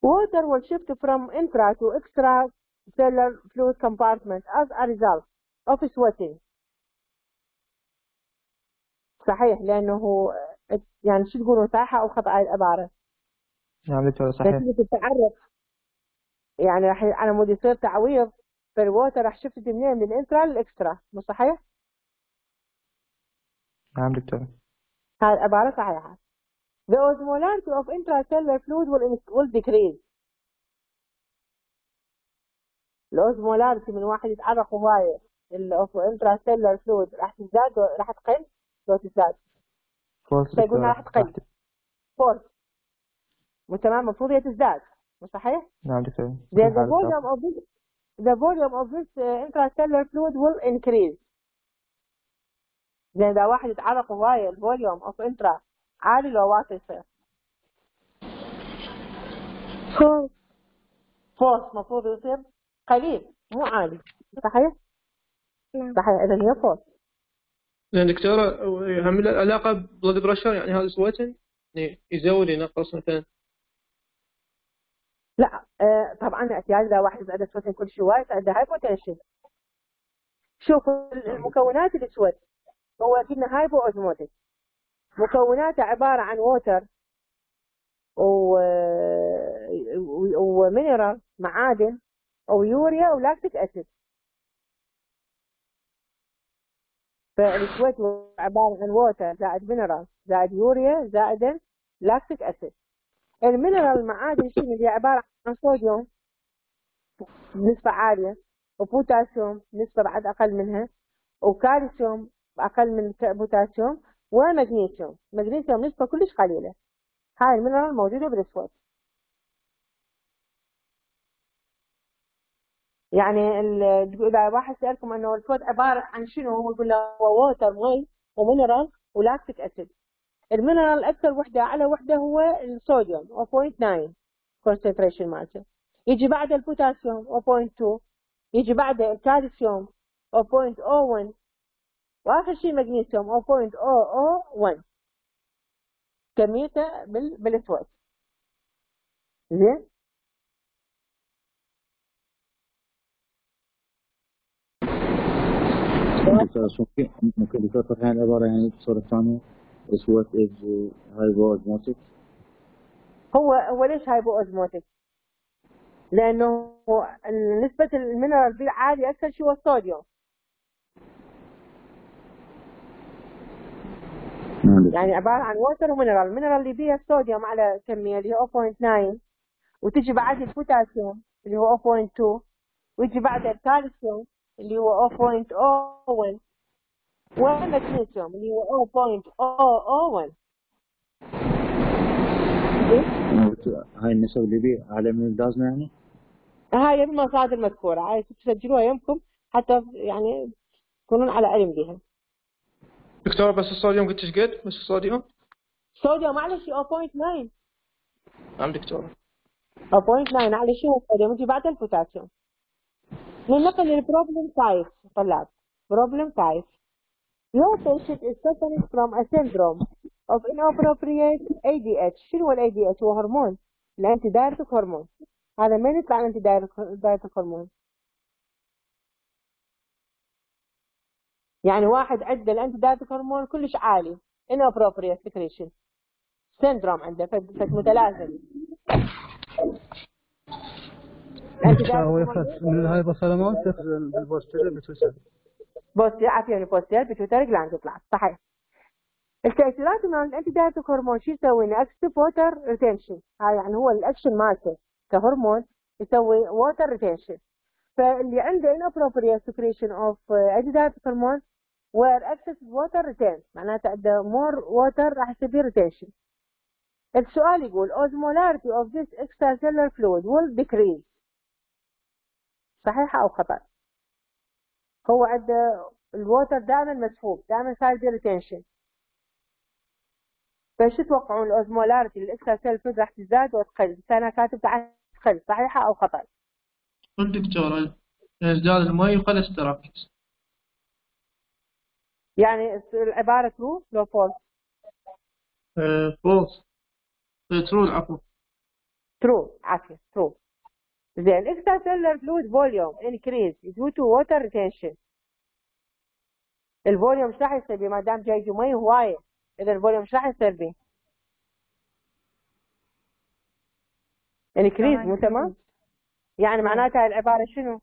Water will shift from intra to extracellular fluid compartment as a result of sweating. صحيح لأنه هو يعني شو تقولوا صحيحة أو خطأ هاي العبارة نعم دكتورة صحيح؟ نتيجة التعرف يعني راح على مود يصير تعويض فال water راح شفت منين؟ من ال intra لل extra مو صحيح؟ نعم دكتورة هاي العبارة صحيحة. The osmolarity of intracellular fluid will, decrease. ال osmolarity من واحد يتعرق هواية ال intracellular fluid راح تزداد راح تقل؟ لو تزداد. false فيقولنا راح تقل. false وتمام المفروض هي تزداد. صحيح؟ نعم في the volume of this the volume of this uh, intracellular fluid will increase. لأن إذا واحد يتعرق هواية ال volume of intra عالي لو واطي يصير. false مفروض يصير قليل مو عالي. صحيح؟ نعم. صحيح إذا هي فوق. زين دكتورة هم له علاقة ب blood pressure يعني هذا sweating يعني يزود ينقص مثلا. لا آه طبعا احتياج إذا واحد عنده sweating كل شوي عنده hypotension شوف المكونات ال sweat هو قلنا hypo osmotic. مكوناته عبارة عن water و... و mineral معادن ويوريا و lactic acid فال sweat عبارة عن water زائد mineral زائد يوريا زائد lactic acid ال mineral المعادن شنو؟ هي عبارة عن صوديوم بنسبه عالية وبوتاسيوم نسبه بعد أقل منها وكالسيوم أقل من بوتاسيوم ومغنيسيوم. مغنيسيوم نسبة كلش قليلة. هاي ال mineral موجودة بال sweat. يعني إذا واحد سألكم إنه ال sweat عبارة عن شنو هو يقول له هو water مي و mineral و lactic acid ال mineral أكثر وحده اعلى وحده هو الصوديوم 0.9 concentration مالته يجي بعد البوتاسيوم 0.2 يجي بعد الكالسيوم 0.01 واخر شيء مغنيسيوم 0.001 كميته بال... بالاسود زين ممكن دكتور تطرحين العبارة يعني بصورة ثانية is what is uh, hypoosmotic هو هو ليش هايبو اوزموتيك؟ لأنه نسبة ال mineral فيه عالية أكثر شيء هو الصوديوم. يعني عبارة عن water و mineral ال mineral اللي بيها الصوديوم على كمية اللي هي 0.9 وتجي بعد البوتاسيوم اللي هو 0.2 ويجي بعد الكالسيوم اللي هو 0.01 والمغنيسيوم اللي هو 0.001 هاي النسب اللي بيه أعلى من اللازمة يعني؟ هاي المصادر المذكورة. هاي تسجلوها يمكم حتى يعني تكونون على علم بها دكتورة بس الصوديوم قلت إيش قد؟ بس الصوديوم؟ صوديوم معلش 0.9 نعم دكتورة 0.9 على شو الصوديوم؟ يجي بعد البوتاسيوم ننتقل لل problem 5 طلاب. problem 5 Your patient is suffering from a syndrome of inappropriate ADH شنو هو ال ADH هو هرمون. الانتي دايرتك هرمون. هذا من يطلع ال anti diuretic hormone؟ يعني واحد عنده ال anti diuretic hormone كلش عالي. inappropriate secretion. syndrome عنده فد متلازم ال anti هو diuretic يخرج من ال hypothalamus يخرج بال posterior بتوصل posterior عافية posterior pituitary gland تطلع صحيح التأثيرات مال ال anti diuretic hormone شو يسوي لنا active water retention هاي يعني هو الاكشن مالته كهرمون يسوي water retention فاللي عنده inappropriate secretion of anti diuretic hormone where excess water retained معناته عنده more water راح يصير retention. السؤال يقول osmolarity of this extracellular fluid will decrease. صحيح أو خطأ؟ هو عنده ال water دائما مسحوب دائما له retention فايش تتوقعون ال osmolarity لل extracellular fluid راح تزداد وتقل بس أنا كاتب تحت تقل صحيحة أو خطأ؟ قل دكتورة إزداد المي وقل استراكس يعني العبارة true لو false false true العفو true عافيه true زين extracellular fluid volume increase due to water retention ال volume إيش راح يصير بيه ما دام جاي مي هوايه إذا ال volume إيش راح يصير بيه؟ increase مو تمام؟ يعني معناتها العبارة شنو؟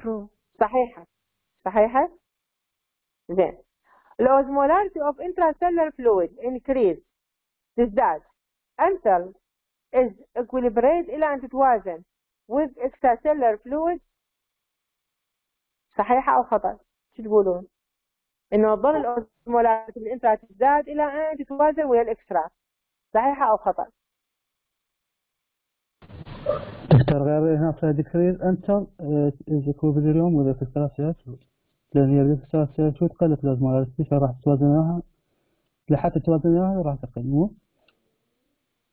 true صحيحة صحيحة؟ زين ال osmolarity of intracellular fluid increase تزداد until it equilibrate إلى أن تتوازن with extracellular fluid صحيحة أو خطأ؟ شو تقولون؟ انه تظل ال osmolarity ال intra تزداد إلى أن تتوازن ويا ال extra صحيحة أو خطأ؟ دكتور غير هنا في decrease until equilibrium ولا في الثلاثيات لأن هي في الثلاثيات وتقلت ال osmolarity فراح توازنها لحتى توازنها راح تقل مو؟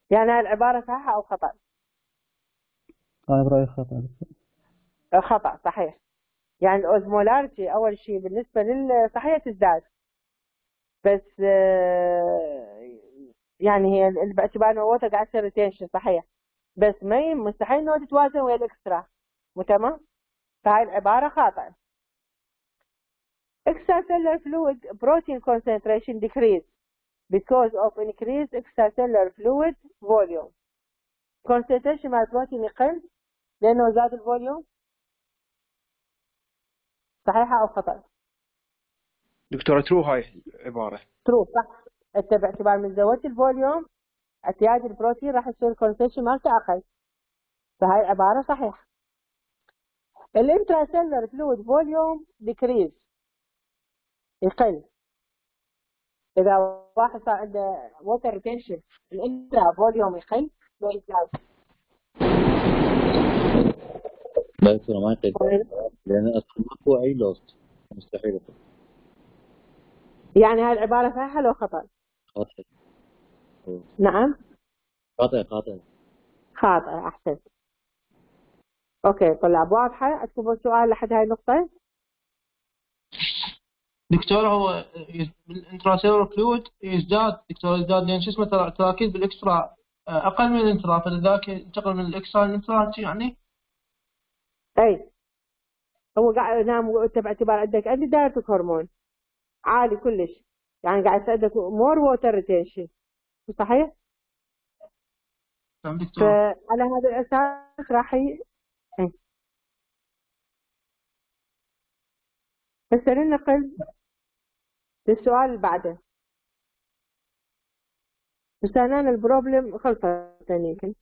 يعني هاي العبارة صحيحة أو خطأ؟ أنا برأيي خطأ دكتور. خطأ صحيح يعني ال osmolarity أول شيء بالنسبة لل صحيح تزداد بس آه، يعني هي باعتبار إنه water قاعد تصير retention صحيح بس ما مستحيل إنه تتوازن ويا ال extra مو تمام؟ فهاي العبارة خاطئة extracellular fluid protein concentration decrease because of increased extracellular fluid volume. Concentration مال البروتين يقل لأنه زاد ال volume صحيحة أو خطأ؟ دكتورة true هاي العبارة. true صح. انت باعتبار من زودت ال volume اعتياد البروتين راح يصير ال concentration مالته أقل. فهاي العبارة صحيحة. ال intracellular fluid volume decrease يقل. إذا واحد صار عنده water retention ال intra volume يقل لو يزداد لا دكتورة ما يقل لأن أصلا ماكو أي lost مستحيل. يقل يعني هاي العبارة صحيحة لو خطأ خاطئ. نعم. خاطئ خاطئ. خاطئة احسنت أوكي طلاب واضحة؟ عندكم سؤال لحد هاي النقطة؟ دكتور هو بال intracellular fluid يزداد دكتور يزداد لأن شو اسمه؟ ترا- تراكيز بال extra آه، أقل من ال intra فلذلك ينتقل من ال extra لل intra يعني؟ أي. هو قاعد نام وانت باعتبار عندك انتي دايرتك هرمون عالي كلش. يعني قاعد يصير عندك more water retention صحيح؟ تمام دكتور. فعلى هذا الأساس راح ي... إيه. هسه ننقل للسؤال اللي بعده. هسه أنا البروبلم خلصت. يمكن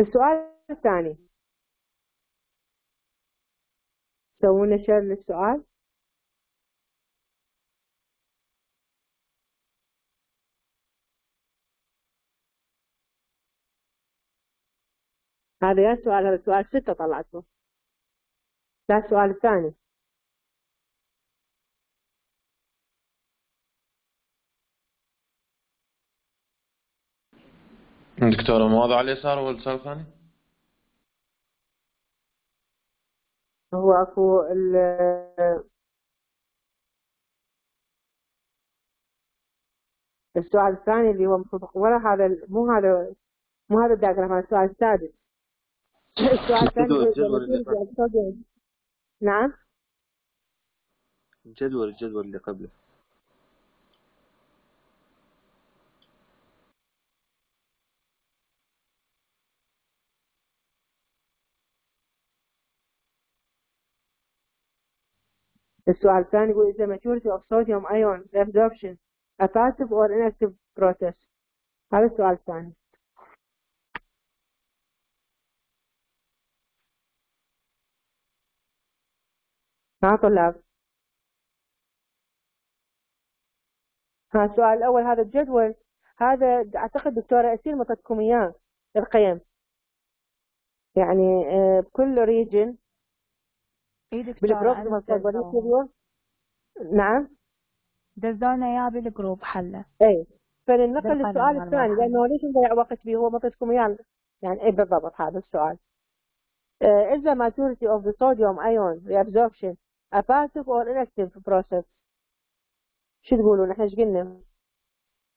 السؤال الثاني. سوونا شير للسؤال؟ هذا يا سؤال هذا سؤال ستة طلعته لا السؤال الثاني. دكتورة مواضع على اليسار هو السؤال الثاني؟ هو أكو ال السؤال الثاني اللي هو مفروض ورا هذا مو هذا مو هذا الدياجرام هذا السؤال السادس السؤال الثاني. نعم الجدول الجدول اللي قبله السؤال الثاني يقول إذا maturity of sodium ion reabsorption a passive or inactive process هذا السؤال الثاني. ها طلاب. ها السؤال الأول هذا الجدول هذا أعتقد دكتورة أسيل مطتكم إياه القيم. يعني آه، بكل region دكتورة؟ بال proximal convoluted tubule نعم. دزونا إياه بال group حله اي بالقلم للسؤال الثاني. لأنه ليش نضيع وقت به هو معطيتكم إياه؟ يعني اي بالضبط هذا السؤال؟ uh, is the majority of the sodium ion reabsorption a passive or an active process شو تقولون؟ إحنا إيش قلنا؟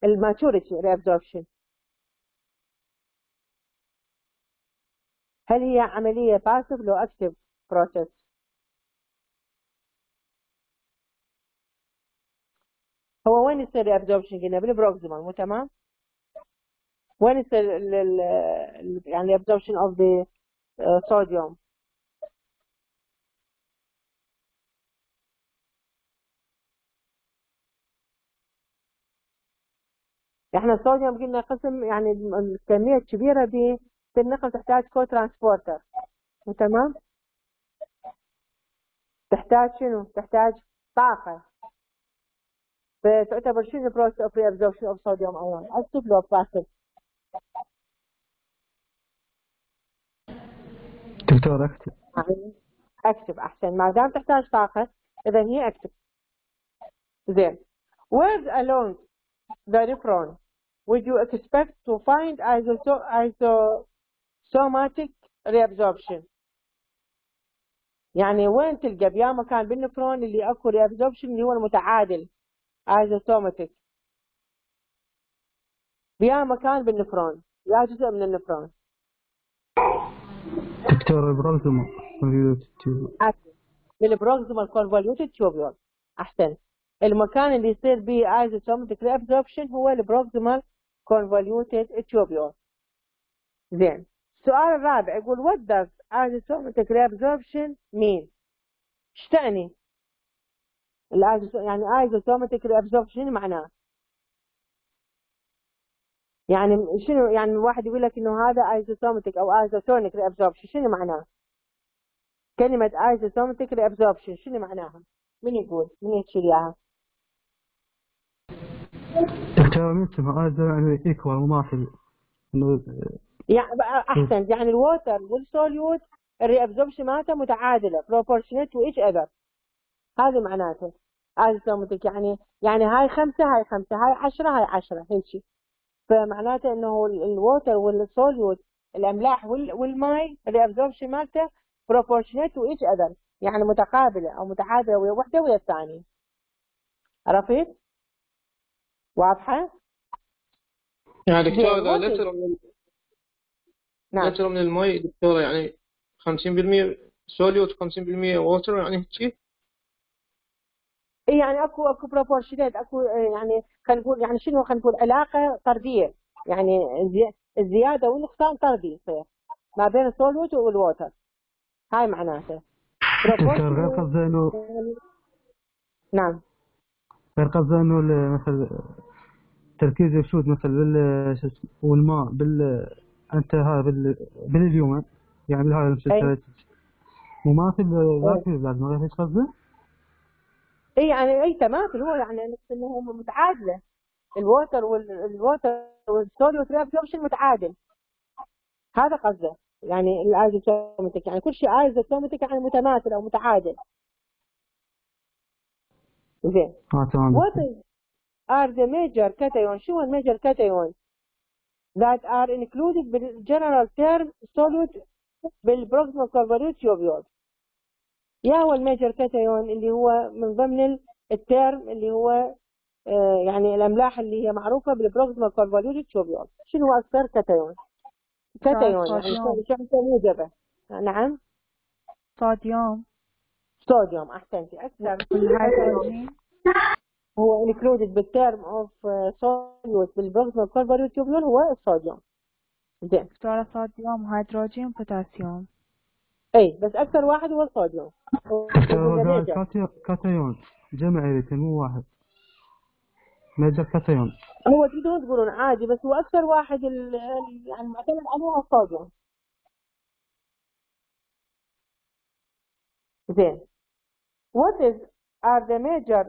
ال majority reabsorption. هل هي عملية passive لو active process هو وين يصير reabsorption قلنا بالبروكسيمال مو تمام؟ وين يصير ال- ال- يعني of the uh, sodium إحنا الصوديوم قلنا قسم يعني الكمية الكبيرة دي تنقل تحتاج co-transporter. تمام؟ تحتاج شنو؟ تحتاج طاقة. فتعتبر شنو ال process of reabsorption of sodium ion active لو passive دكتور active active احسن ما دام تحتاج طاقه اذا هي active زين where along the nephron would you expect to find isoso- isosomatic reabsorption? يعني وين تلقى بيا مكان بالنفرون اللي اكو reabsorption اللي هو المتعادل isosomatic بيا مكان بالنفرون يا جزء من النفرون دكتور البروكسيمال بال proximal convoluted tubule أحسن. المكان اللي يصير به isosmotic reabsorption هو ال proximal convoluted tubule زين. السؤال الرابع يقول what does isosmotic reabsorption mean إيش تعني يعني reabsorption شنو معناه؟ يعني شنو يعني واحد يقول لك إنه هذا isosmotic أو isotonic reabsorption شنو معناه؟ كلمة isosmotic reabsorption شنو معناها؟ من يقول؟ من يحكي إياها؟ دكتور اسمه هذا يعني equal مماثل يعني أحسن. يعني ال water وال solute ال reabsorption مالته متعادلة proportionate to each other. هذه معناته. isosmotic يعني يعني هاي خمسة هاي خمسة هاي عشرة هاي عشرة هيك فمعناته إنه ال water وال solute الأملاح وال- والماي ال reabsorption مالته proportionate to each other يعني متقابلة أو متعادلة ويا وحدة ويا الثانية عرفت؟ واضحة؟ يعني دكتور لتر من نعم لتر من المي دكتورة يعني 50% solute 50% water يعني هيك يعني اكو أكو proportion ات أكو آه، يعني خلينا نقول يعني شنو خلينا نقول علاقة طردية. يعني الزي- الزيادة والنقصان طردي يصير ما بين السولوت والووتر هاي معناته. دكتور غير قصده انه نعم. غير قصده إنه ال- مثل تركيز الشوت مثل بال والماء بال أنت هاي بال باليوم يعني بالهاي المسلسلات مماثل ذاك لازم غير إيش قصده؟ اي يعني أي تماثل هو يعني نفس إنه متعادلة. ال water وال water وال solute reabsorption متعادل. هذا قصده. يعني ال isosmotic يعني كل شيء isosmotic يعني متماثل أو متعادل. زين. آه تمام. What is, are the major cation شو هو ال major cation that are included بال general term solute بال proximal convoluted tubule يا هو ال major cation اللي هو من ضمن ال term اللي هو آه، يعني الأملاح اللي هي معروفة بال proximal convoluted tubule شنو هو أكثر كاتايون؟ كاتايون يعني موجبة؟ نعم. صوديوم. صوديوم أحسنتي. أكثر هو included بال term of solute. بال proximal convoluted tubule هو الصوديوم. زين. صوديوم هيدروجين بوتاسيوم اي بس أكثر واحد هو الصوديوم دكتور هو وهو قال major. كاتي- كاتايون جمع يريد مو واحد. major cation هو تقدرون تقولون عادي بس هو أكثر واحد ال- ال- يعني معتمد عليه هو الصوديوم زين. What is are the major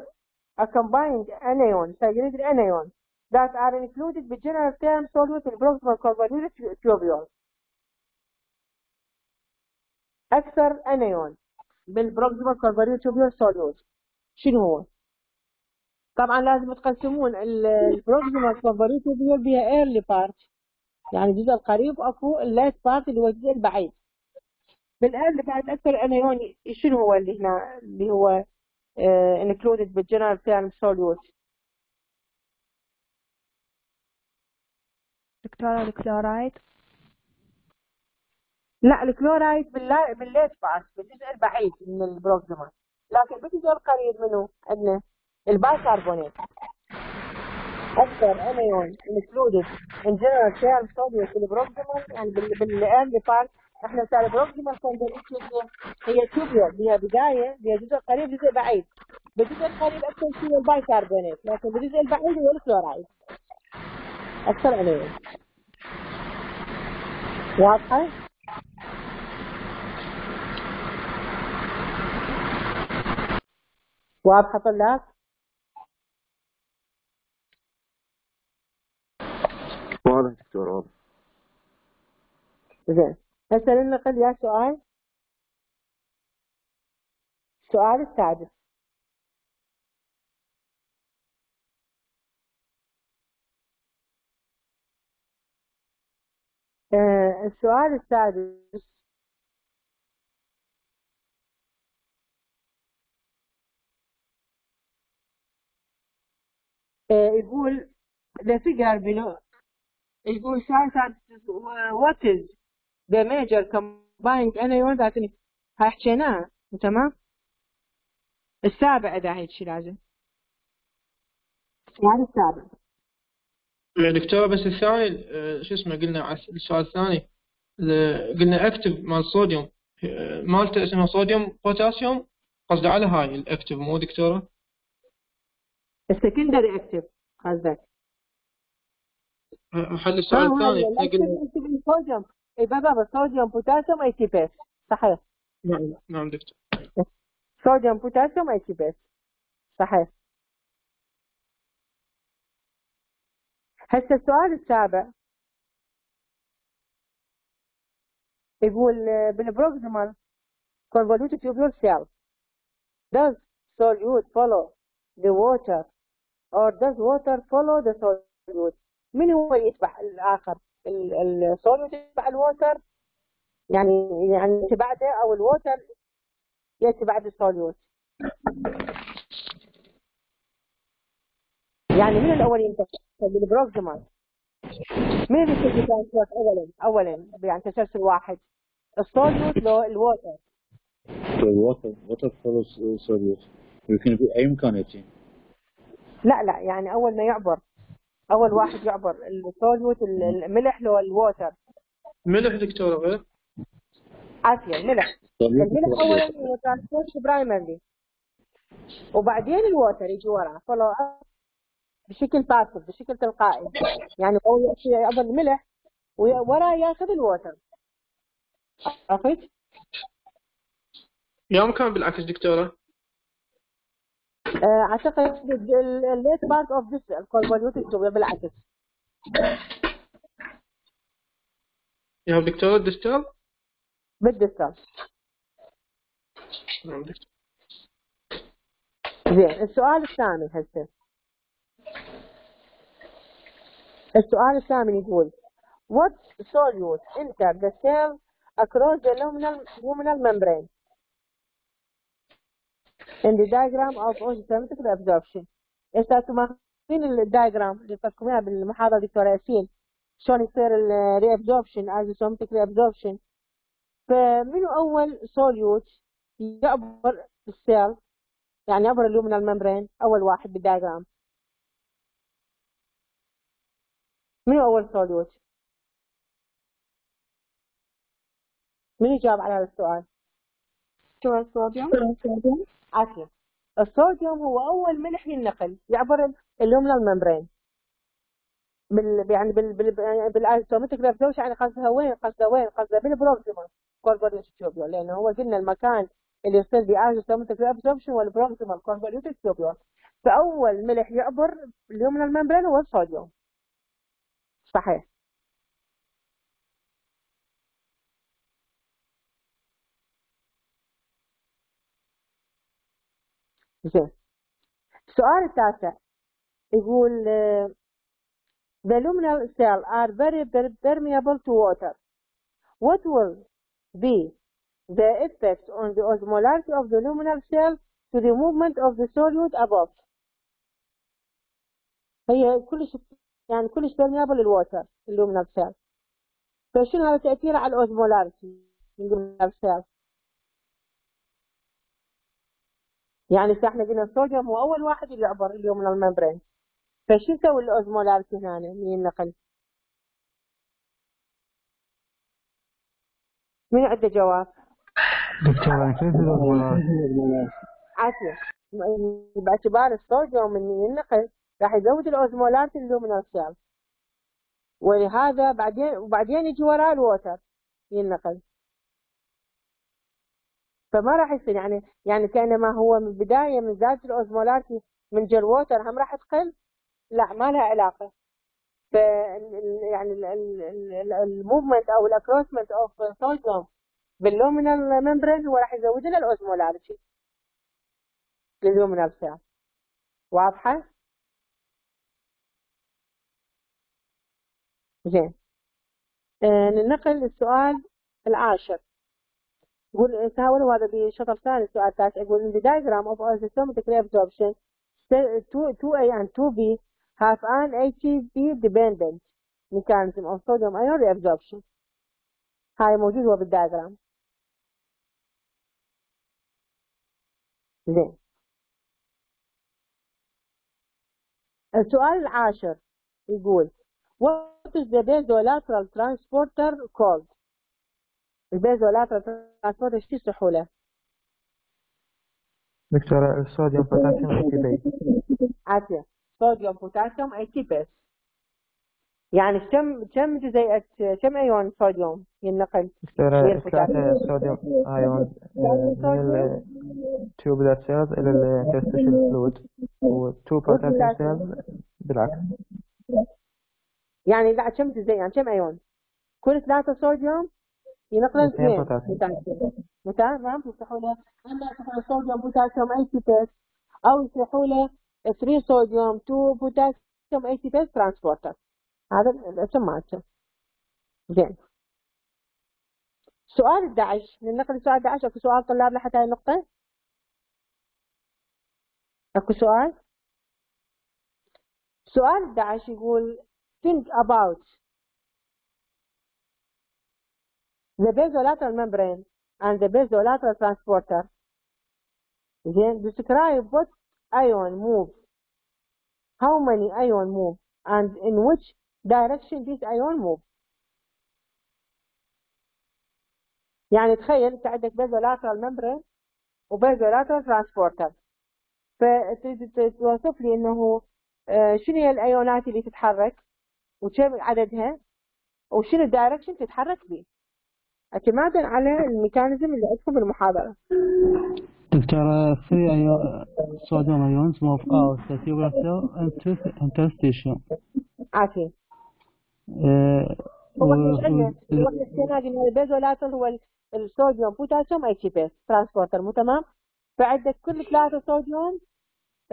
a combined anion سيريد ال anion that are included بال general term solute ال proximal convoluted tubule أكثر anion. بال proximal convoluted tubule solute شنو هو؟ طبعا لازم تقسمون. ال- ال proximal convoluted tubule بها early part يعني الجزء القريب أكو ال late part اللي هو الجزء البعيد. بال early part أكثر anion شنو هو اللي هنا؟ اللي هو included بال general term solute دكتورة الكلورايد. لا الكلورايد باللا- بال late part بالجزء البعيد من ال proximal لكن بالجزء القريب منه عندنا البايكربونات أكثر anion included in general term solute بال proximal يعني بال early part إحنا بتاع ال proximal هي tubule بها بداية بها جزء قريب جزء بعيد. بالجزء القريب أكثر شيء البايكربونات لكن بالجزء البعيد هو الكلورايد. أكثر انيون واضحة؟ واضحة طلاب؟ واضح دكتور واضح. زين. هسه ننقل يا سؤال؟ آه، السؤال السادس. السؤال السادس. يقول the figure below يقول السؤال السادس what is the major combined anion that هاي حكيناها تمام السابع اذا هيك شي لازم. السؤال السابع. دكتور بس الثاني آه، شو اسمه قلنا على السؤال الثاني. ال- قلنا active مال الصوديوم آه، مالته اسمه صوديوم بوتاسيوم قصدي على هاي ال active مو دكتورة؟ ال secondary active قصدك آه، حل السؤال الثاني إحنا قلنا صوديوم. اي بابا صوديوم بوتاسيوم ATPase صحيح. نعم نعم دكتور. صوديوم بوتاسيوم ATPase صحيح. هسه السؤال السابع. يقول آه، بال proximal convoluted tubular cell. Does solute follow the water or does water follow the solute من هو يتبع الآخر؟ ال solute يتبع ال water يعني يعني يتبعده أو ال water يتبع ال solute يعني من الأول ينتقل بال proximal مين اللي transport أولا أولا يعني تسلسل واحد. ال solute لو ال water ال water. water خلص solute يمكن بأي مكان يجي لا لا يعني أول ما يعبر أول واحد يعبر ال solute الملح لو ال water ملح دكتورة غير؟ عافية الملح الملح أولا هو transport primarily وبعدين ال water يجي وراه follow بشكل passive بشكل تلقائي. يعني هو يعبر الملح ووراه ياخذ ال water عرفت؟ يوم كان بالعكس دكتورة. آه، أعتقد ال late part of this ال convoluted tube بالعكس يا دكتوره ال distal بال distal نعم دكتور. زين السؤال الثاني هسه. السؤال الثامن يقول what solute enter the cell across the luminal, luminal membrane? In the diagram of osmotic absorption انت تماثلين ال diagram اللي تفكرونها بالمحاضرة دكتورة ياسين. شلون يصير ال reabsorption isosmotic reabsorption فمنو أول solute يعبر ال cell؟ يعني يعبر ال luminal membrane أول واحد بال diagram منو أول solute من يجاوب على هذا السؤال؟ شو الصوديوم؟ عافية. الصوديوم هو أول ملح ينقل يعبر ال luminal membrane بال يعني بال بال بال isosmotic reabsorption يعني قصدها وين قصدها وين قصدها بال proximal convoluted tubule لأنه هو قلنا المكان اللي يصير ب isosmotic reabsorption وال proximal convoluted tubule فأول ملح يعبر اللومينال ممبرين هو الصوديوم. صحيح. زين السؤال التاسع يقول uh, the luminal cell are very permeable to water what will be the effect on the osmolarity of the luminal cell to the movement of the solute above هي كلش يعني كلش permeable لل water ال luminal cell فشنو هذا تأثيره على ال osmolarity ال luminal cell يعني إحنا قلنا الصوديوم هو أول واحد اللي يعبر ال luminal membrane. فشو يسوي ال osmolarity هنا؟ من النقل من عنده جواب؟ دكتور كيف عافية باعتبار الصوديوم من النقل راح يزود الاوزمولاريتي اللومينال سيل ولهذا بعدين وبعدين يجي وراه الووتر ينقل. فما راح يصير. يعني يعني كانما هو من البدايه من زياده الاوزمولاريتي من جل ووتر هم راح تقل؟ لا ما لها علاقة. ف يعني الموفمنت أو الأكروسمنت أوف صوديوم باللومينال ممبرين هو راح يزود لنا ال osmolarity لل luminal cell واضحة؟ زين. آه ننقل للسؤال العاشر. يقول تحولوا هذا بشطر ثاني السؤال التاسع يقول in the diagram of isosmotic reabsorption 2A and 2B have an ATP dependent mechanism of sodium ion reabsorption هاي موجود هو بالدياجرام زين السؤال العاشر يقول What is the basolateral transporter called? البازولاترال transporter شو يصحوا له؟ دكتورة الصوديوم بوتاسيوم ATPase عافية صوديوم بوتاسيوم ATPase يعني كم كم جزيئة كم أيون صوديوم ينقل؟ دكتورة ثلاثة صوديوم أيون من ال tubular cells إلى ال interstitial fluid و two بوتاسيوم cells بالعكس. يعني لا كم جزيئة يعني كم أيون؟ كل ثلاثة صوديوم؟ ينقل اثنين بوتاسيوم تمام يفتحوا له اما يفتحوا له صوديوم بوتاسيوم ATPase أو يفتحوا له 3 صوديوم 2 بوتاسيوم ATPase transporter هذا الاسم مالته زين. سؤال 11 ننقل السؤال 11 أكو سؤال طلاب لحتى هاي النقطة؟ أكو سؤال؟ سؤال 11 يقول think about the basolateral membrane and the basolateral transporter. Then describe what ion move, how many ion move, and in which direction this ion move. يعني تخيل انت عندك basolateral membrane وبازولاترال ترانسبورتر فتريد توصف لي انه شنو هي الايونات اللي تتحرك وكم عددها وشنو ال direction تتحرك به اعتمادا على ال mechanism اللي عندكم بالمحاضرة. دكتورة three sodium ions move out the tubular cell interstitium عافية آه، هو عندنا؟ السيناج من ال basolateral هو الصوديوم بوتاسيوم ATP transporter مو تمام؟ فعندك كل ثلاثة صوديوم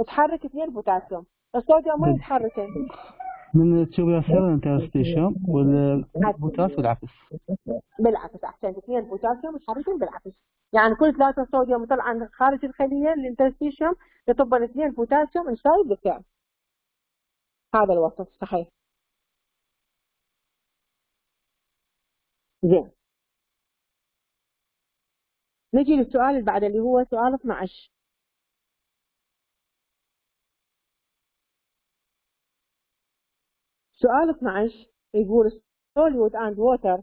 تحرك اثنين بوتاسيوم. الصوديوم وين يتحركن؟ من ال tubular cell interstitium والبوتاس بالعكس بالعكس احسنت اثنين بوتاسيوم متحركين بالعكس يعني كل ثلاثة صوديوم طلع خارج الخلية ال interstitium يطبن اثنين بوتاسيوم inside الفعل هذا الوصف صحيح. زين. نجي للسؤال اللي بعده اللي هو سؤال 12 سؤال 12 يقول solute and water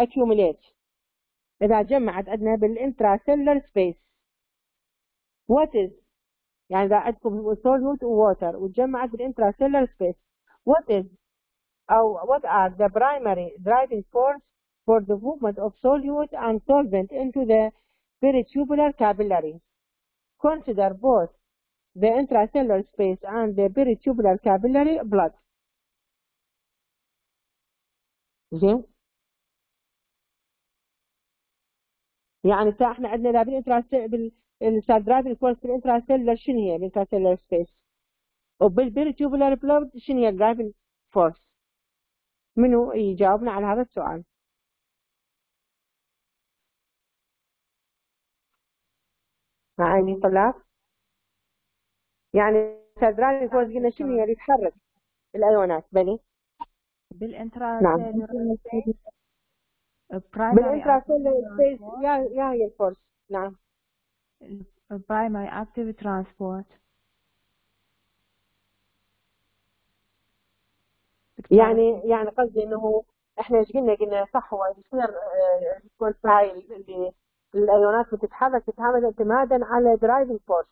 accumulate إذا جمعت عندنا بالانتراسيلر سبيس what is يعني إذا عندكم solute ووتر وتجمعت بالانتراسيلر سبيس what is أو what are the primary driving force for the movement of solute and solvent into the peritubular capillary consider both the intracellular space and the peritubular capillary blood زين؟ يعني إحنا عندنا لا بالانترا بالسادرات الفورس بالانتراسيلر شنو هي؟ بالانتراسيلر سبيس وبالبيرتيوبولار بلود شنو هي الدرايفنج فورس منو؟ يجاوبنا على هذا السؤال. معايا طلاب. يعني سادرات الفورس قلنا شنو هي اللي تحرك الأيونات بلي بالانترا نعم بالانتراسيلر سبيس يا يا هي الفورس نعم. primary active transport يعني يعني قصدي إنه إحنا إيش قلنا؟ قلنا صح هو يصير يكون هاي اللي الأيونات بتتحرك تتحرك اعتمادا على driving force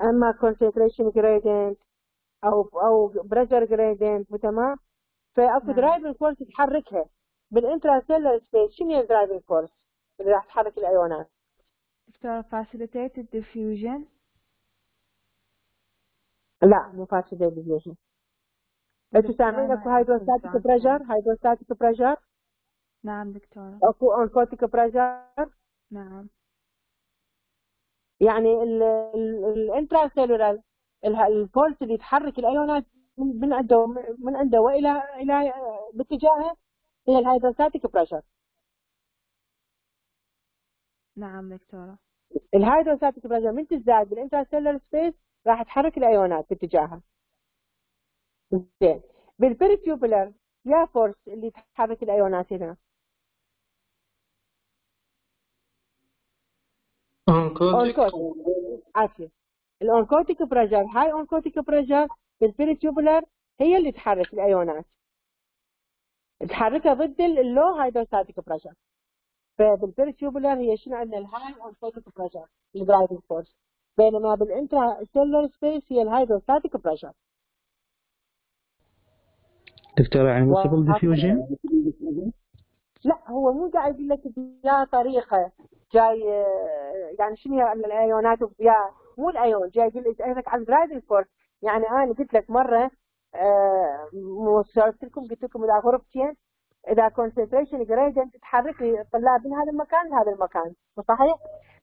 أما concentration gradient أو أو pressure gradient تمام؟ فاكو driving force تحركها بال intracellular space شنو هي ال driving force اللي راح تحرك الأيونات؟ دكتور facilitated diffusion. لا مو facilitated diffusion. أنتوا سامعين أكو hydrostatic pressure hydrostatic pressure نعم دكتورة. أكو oncotic pressure نعم. يعني ال intracellular ال pulls اللي تحرك الأيونات من عنده من عنده وإلى إلى باتجاهه هي ال hydrostatic pressure نعم دكتورة. ال hydrostatic pressure من تزداد بال intracellular space راح تحرك الإيونات باتجاهها زين. بال peritubular يا force اللي تحرك الإيونات هنا. oncotic عافيه ال oncotic pressure high oncotic pressure بال peritubular هي اللي تحرك الأيونات. تحركها ضد ال low hydrostatic pressure. فبال peritubular هي شنو عندنا؟ ال high oncotic pressure ال driving force. بينما بال intracellular space هي ال hydrostatic pressure. دكتور يعني مو diffusion لا هو مو قاعد يقول لك يا طريقة جاي يعني شنو هي الأيونات يا مو الأيون جاي يقول لك عن driving force يعني أنا قلت لك مرة آه سولفت لكم قلت لكم إذا غرفتين إذا concentration gradient تحرك الطلاب من هذا المكان لهذا المكان صحيح؟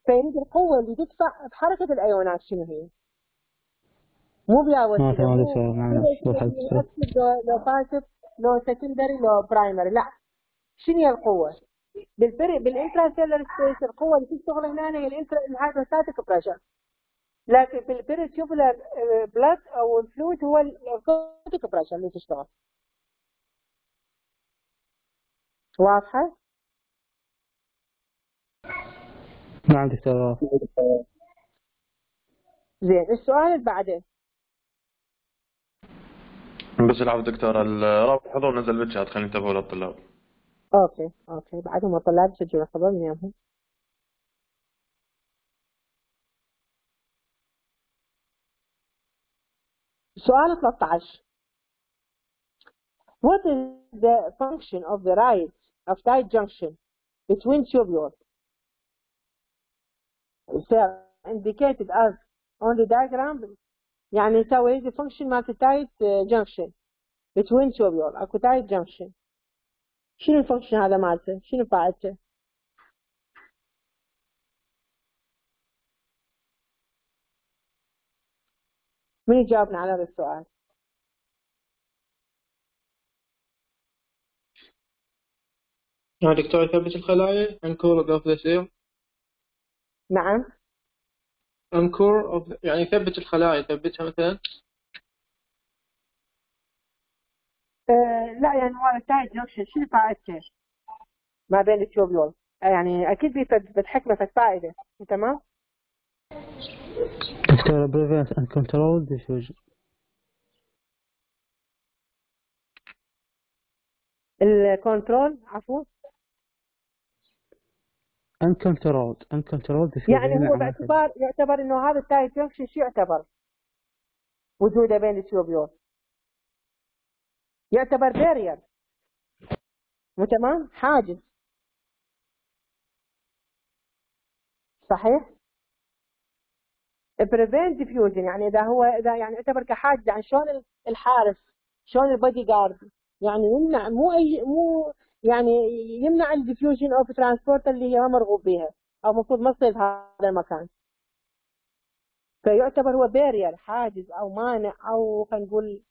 فيريد القوة اللي تدفع بحركه الأيونات شنو هي؟ مو في وسيله لو passive لو secondary لو primary لا شنو هي القوة؟ بالبري بال intracellular space القوة اللي تشتغل هنا هي ال intra ال hydrostatic pressure لكن في ال peritubular blood أو ال fluid هو ال oncotic pressure اللي تشتغل. واضحة؟ نعم دكتور. زين السؤال اللي بعده. بس العفو دكتور الرابط حضور نزل بالشات خلينا ننتبهوا للطلاب. أوكي أوكي بعدهم الطلاب يسجلوا حضور من يومهم. سؤال 13 What is the function of the right of tight junction between tubules? So indicated as on the diagram يعني يساوي the function مالت tight junction between tubules اكو tight junction شنو الفانكشن هذا مالته؟ شنو فائدته؟ من يجاوبنا على هذا السؤال؟ يا دكتور يثبت الخلايا anchor of the cell نعم anchor of يعني يثبت الخلايا يثبتها مثلا آه لا يعني هو ال tight junction شنو فائدته؟ ما بين ال tubule يعني أكيد بيفيد حكمه فد فائده تمام؟ دكتور prevent and control diffusion ال control عفوا uncontrolled uncontrolled diffusion يعني هو نعم. باعتبار يعتبر إنه هذا ال tight junction شو يعتبر؟ وجودة بين ال tubule يعتبر barrier مو تمام؟ حاجز صحيح؟ prevent diffusion يعني إذا هو إذا يعني يعتبر كحاجز يعني شلون الحارس شلون البودي جارد يعني يمنع مو أي مو يعني يمنع ال diffusion of transport اللي هي مرغوب بها أو المفروض ما تصير هذا المكان. فيعتبر هو barrier حاجز أو مانع أو خلينا نقول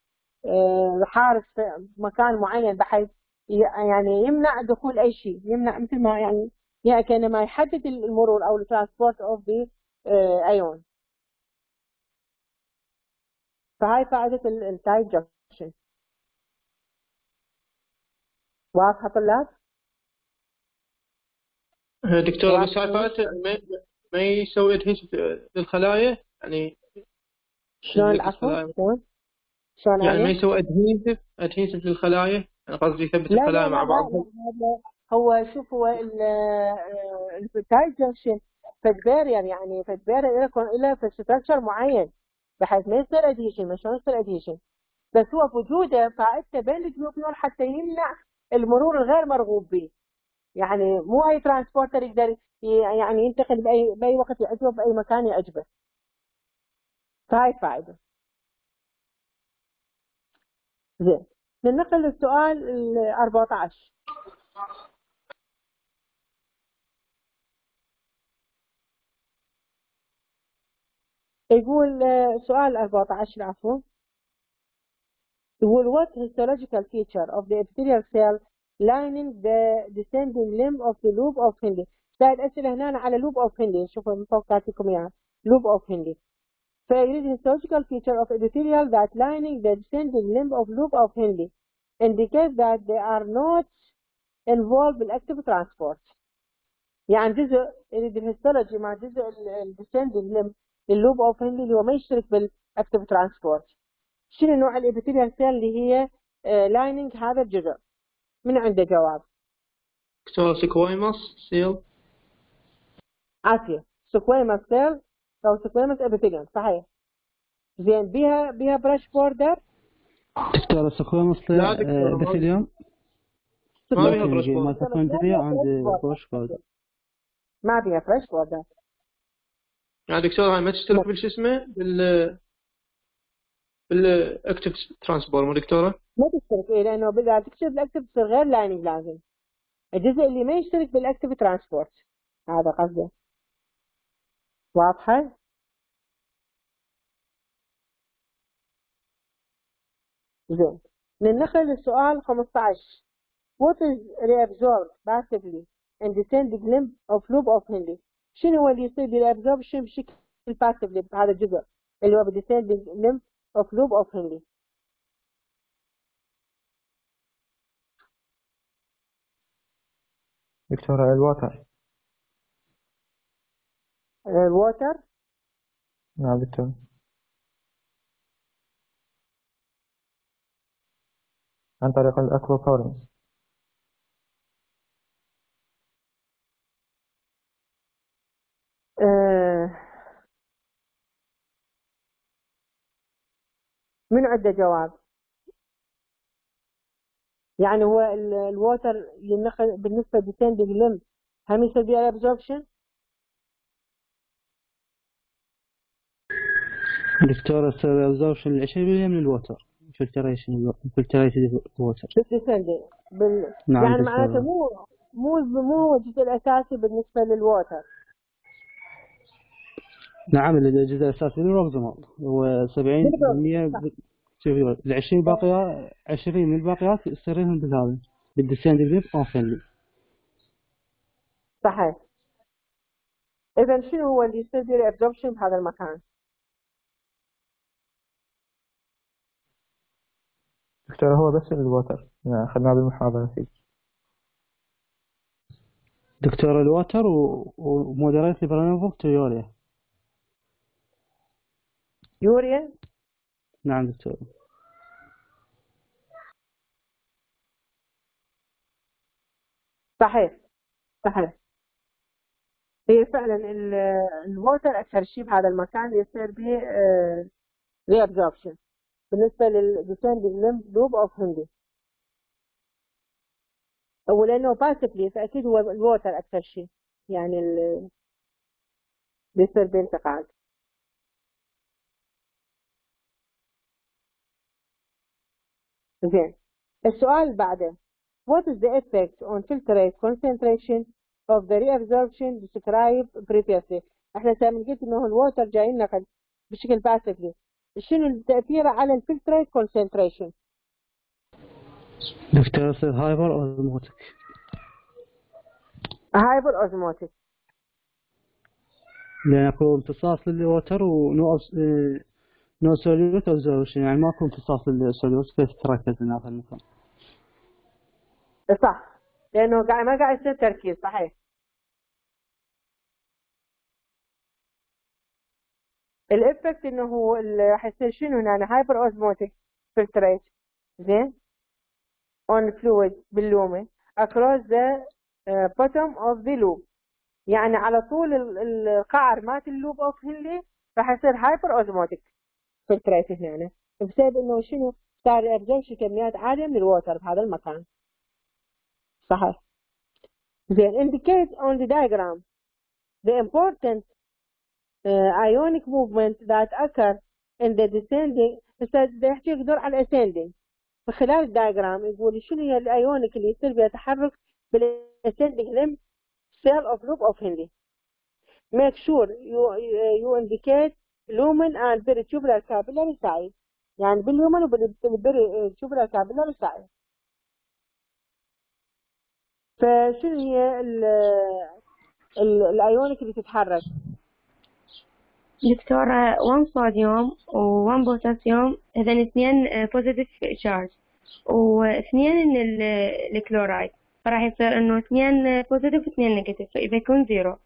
حارس في مكان معين بحيث يعني يمنع دخول أي شيء. يمنع مثل ما يعني يعني كانما يحدد المرور أو ال transport of the ion فهاي فائدة ال tight junction واضحة طلاب؟ دكتور بس هاي فائدته ما يسوي adhesive للخلايا؟ يعني شلون العفو؟ شلون؟ شلون يعني ما يسوي adhesive adhesive للخلايا؟ يعني قصدي يثبت الخلايا مع بعض. هو شوف هو ال tight junction فد barrier يعني فد barrier له في structure معين. بحيث ما يصير adhesion ما شلون يصير adhesion بس هو في وجوده فائدته بين ال tubule حتى يمنع المرور الغير مرغوب به. يعني مو أي transporter يقدر يعني ينتقل باي بأي وقت يعجبه بأي مكان يعجبه. فهاي فائده زين. ننتقل للسؤال ال 14 يقول آه، سؤال 14 عفوا يقول what histological feature of the epithelial cell lining the descending limb of the loop of Henle زائد أسئلة هنا على loop of Henle شوفوا من فوق كاتبكم إياها loop of Henle فيريد histological feature of epithelial that lining the descending limb of loop of Henle indicates that they are not involved in active transport يعني جزء يريد الهيستولوجي مع جزء الديسندنج limb اللوب اوف هنلي اللي هو ما يشترك بالأكتف ترانسبورت. شنو نوع ال epithelial cell اللي هي lining هذا الجزء من عنده جواب؟ دكتور squamous cell. عافية. squamous cell أو squamous epithelium صحيح. زين بيها بيها brush border دكتور squamous epithelium ما بيها brush border ما بيها brush border يعني دكتور هاي ما تشترك بالش اسمه بال بال active transport مو دكتورة؟ ما تشترك إيه لأنه اذا تشترك بال active تصير غير lining لازم. الجزء اللي ما يشترك بال active transport هذا قصده واضحة؟ زين. ننتقل للسؤال 15 What is reabsorbed passively in descending limb of loop of Henle شنو هو اللي يصير بال absorption بشكل passive بهذا الجزء اللي هو بال descending limb of loop of Henle دكتورة ال water. ال water؟ نعم دكتور. عن طريق ال aquaporins من عنده جواب؟ يعني هو ال water ينقل بالنسبة لل descending limb. هم يصير بها absorption دكتور absorption ال 20% من ال water. filtration water بال descending بال... نعم يعني معناته مو مو مو الجزء الأساسي بالنسبة لل water. نعم الجزء الأساسي من ال proximal هو 70% ال 20 باقية 20 من الباقيات يصيرون بالهذا بال descending of Henle صحيح. إذا شنو هو اللي يصير به ال absorption بهذا المكان؟ دكتور هو بس ال water. يعني أخذناه بالمحاضرة فيه. دكتور ال water و moderate amount of urea urea؟ نعم دكتور. صحيح صحيح. هي فعلا ال water أكثر شيء بهذا المكان يصير به reabsorption بالنسبة لل descending limb loop of Henle. ولأنه passively فأكيد هو ال water أكثر شيء يعني بيصير بانتقال زين. السؤال اللي بعده. What is the effect on filtrate concentration of the reabsorption described previously? إحنا سامي قلت إنه ال water جاي لنا بشكل passively شنو التأثير على ال filtrate concentration دكتور هايبر اوزموتيك هايبر اوزموتيك لأن اكو امتصاص لل water و no no solute absorption يعني ماكو امتصاص لل solute كيف تركز في المكان؟ صح لأنه قاعد ما قاعد يصير تركيز صحيح. ال effect إنه هو راح يصير شنو هنا؟ hyperosmotic filtrate زين؟ اون fluid بال lumen. the uh, bottom of the loop. يعني على طول القعر مات ال loop of Henle راح يصير hyperosmotic filtrate هنا. بسبب إنه شنو؟ صار absorption كميات عالية من ال water بهذا المكان. صحيح. زين indicate on the diagram the important uh, ionic movement that occur in the descending هسه يحكي يدور على ascending. خلال ال diagram يقول شنو هي ال ionic اللي يصير بها تحرك بال ascending limb cell of loop of Henle. Make sure you you indicate lumen and peritubular capillary size. يعني بال lumen وبال peritubular capillary side. فشنو هي ال ال ال ionic اللي تتحرك؟ دكتورة 1 صوديوم و1 بوتاسيوم هذين اثنين positive charge واثنين من الكلورايد فراح يصير إنه اثنين positive واثنين negative فإذا يكون zero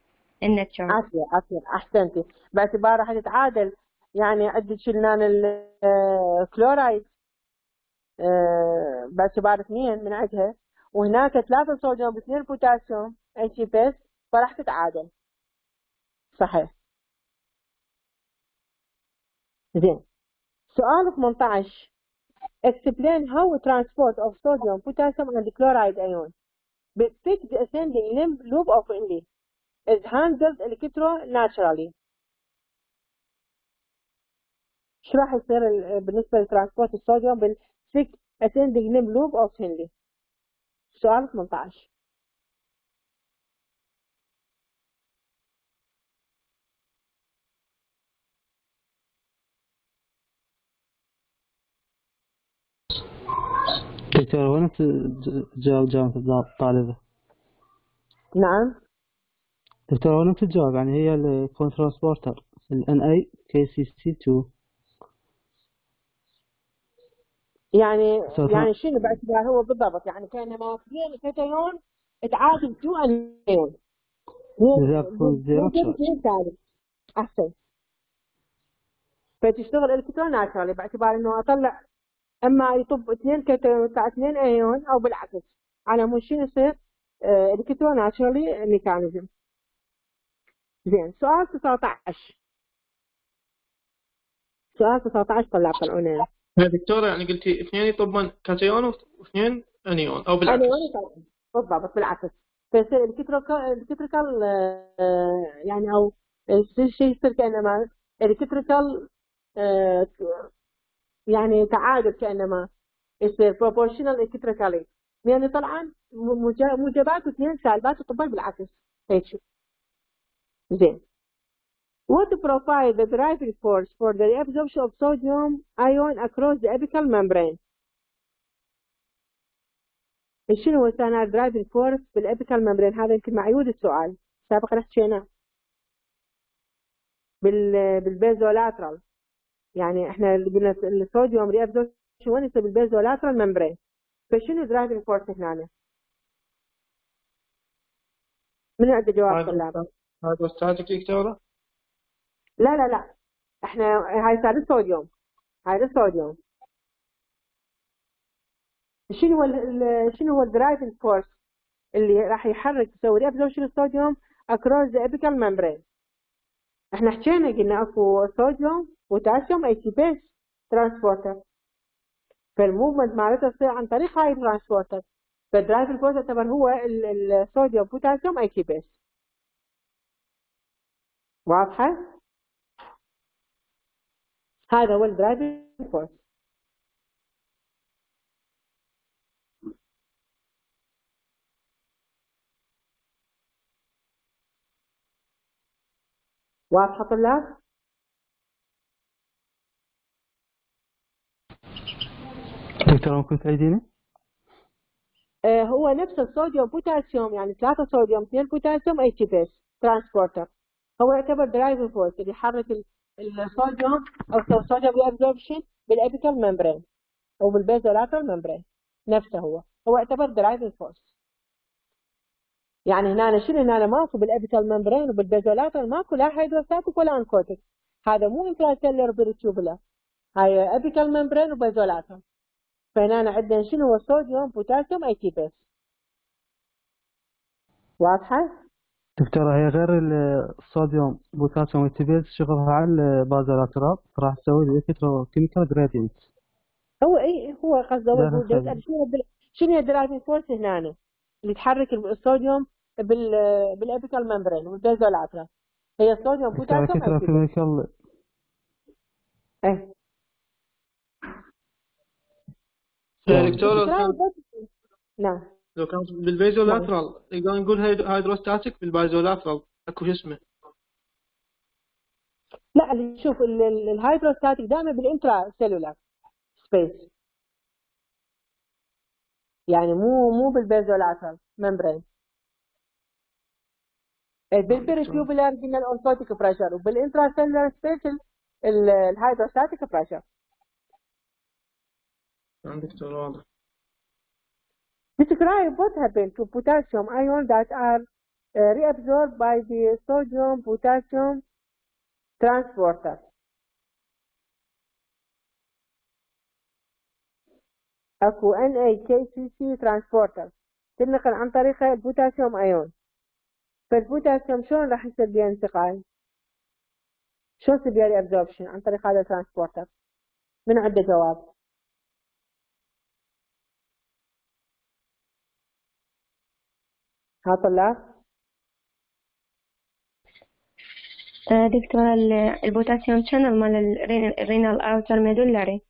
ال net charge عافية عافية باعتبار راح تتعادل يعني عندك شلنا الكلورايد باعتبار اثنين من عندها. وهناك ثلاثة صوديوم باثنين بوتاسيوم. ATPase فراح تتعادل صحيح. زين. سؤال 18 explain how transport of sodium, potassium and chloride ion. Befit the ascending limb loop of Indy. Is handled electronaturally. شو راح يصير بالنسبة لترانسبورت الصوديوم بالفيك ascending limb loop of Henle سؤال 18 دكتور وين تجاوب جامعة الطالبة؟ نعم. دكتور وين تجاوب يعني هي الكونترانسبورتر ال NA KCC2 يعني يعني شنو باعتبار هو بالضبط يعني كانما اثنين كتيون تعادل تو انيون أحسن. فتشتغل electroneutrally باعتبار إنه أطلع إما يطب اثنين cation تاع اثنين anion أو بالعكس. على مود شنو يصير؟ آه electroneutrally mechanism زين سؤال 19 سؤال 19 طلع طلعونا. يا دكتورة يعني قلتي اثنين يطبون كاتيون واثنين anion أو بالعكس. طبعاً. بالضبط بالعكس. فيصير electrical آه، يعني أو الشيء يصير كأنما. الكتريكال آه، يعني تعادل كأنما. يصير proportional electrically يعني طبعا موجبات واثنين سالبات يطبق بالعكس. هيك. زين. What provide the driving force for the absorption of sodium ion across the apical membrane? شنو هو كان ال driving force بال apical membrane هذا يمكن معيود السؤال. سابقا حكينا بال بال basolateral. يعني إحنا اللي قلنا الصوديوم reabsorption وين يصير بال basolateral membrane فشنو ال driving force هنا؟ من عنده جواب طلاب؟ هذا استاذك دكتورة لا لا لا. إحنا هاي صار الصوديوم هاي الصوديوم شنو هو شنو هو ال driving force اللي راح يحرك يسوي reabsorption الصوديوم across the apical membrane. إحنا حكينا قلنا اكو صوديوم بوتاسيوم ATPase transporter فال movement مالته تصير عن طريق هاي ال transporter فال driving force يعتبر هو ال- ال- الصوديوم بوتاسيوم ATPase واضحة؟ هذا هو ال driving force واضحة طلاب؟ دكتور ممكن تعيديني؟ آه، هو نفس الصوديوم بوتاسيوم يعني ثلاثة صوديوم اثنين بوتاسيوم ATPase transporter هو يعتبر driving force اللي يحرك ال- الصوديوم أو الصوديوم reabsorption بال apical membrane أو بال basolateral membrane نفسه هو. هو يعتبر driving force يعني هنا شنو؟ هنا ماكو بال apical membrane وبال basolateral ماكو لا hydrostatic ولا oncotic هذا مو intracellular peritubular هاي apical membrane و basolateral فهنا عندنا شنو هو؟ صوديوم بوتاسيوم ATPase واضحة؟ دكتورة هي غير ال- الصوديوم بوتاسيوم ATPase شغلها على ال basolateral راح تسوي لي electrochemical gradient هو إي هو قصده هو شنو هي ال driving force هنا اللي تحرك الصوديوم بال بال apical membrane وال basolateral هي الصوديوم بوتاسيوم كترو اي تي بيس كيميكال. إيه. دكتور نعم. لو كان بال basolateral نقدر نقول hyd- hydrostatic بال basolateral أكو شو اسمه؟ لا اللي شوف ال- ال- ال hydrostatic دائما بال intracellular space. يعني مو مو بال basolateral membrane. بال peritubular قلنا ال oncotic pressure وبال intracellular space الهايدروستاتيك بريشر. نعم دكتور واضح. Describe what happened to potassium ion that are uh, reabsorbed by the sodium potassium transporter. اكو NaKCC transporter تنقل عن طريق البوتاسيوم ايون فالبوتاسيوم شلون راح يصير بيه انتقال؟ شلون يصير بيه absorption عن طريق هذا ال transporter؟ من عنده جواب؟ ها طلاب؟ آه، دكتور ال- البوتاسيوم channel مال ال ren- ال renal outer medullary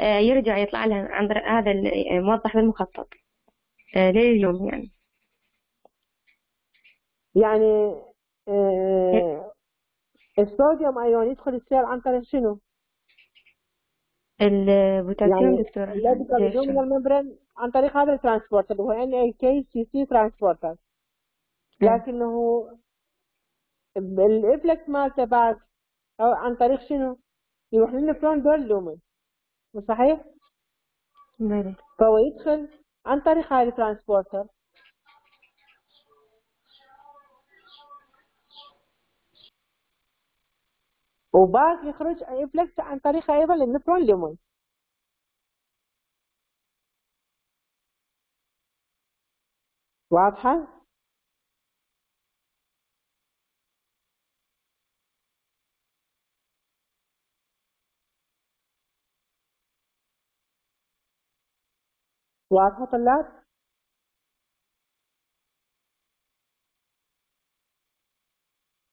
يرجع يطلع له عن هذا موضح بالمخطط آه، لليوم يعني يعني آه الصوديوم ايون يدخل ال cell عن طريق شنو؟ البوتاسيوم يعني دكتور ال apical ليش؟ ال luminal membrane عن طريق هذا ال transporter اللي هو ان اي كي سي سي ترانسبورتر لكنه ال efflux مالته بعد أو عن طريق شنو؟ يروح لل nephron lumen مو صحيح؟ فهو يدخل عن طريق هذا ال transporter وبعد يخرج efflux عن طريق أيضا لل nephron lumen واضحة؟ واضحة طلاب؟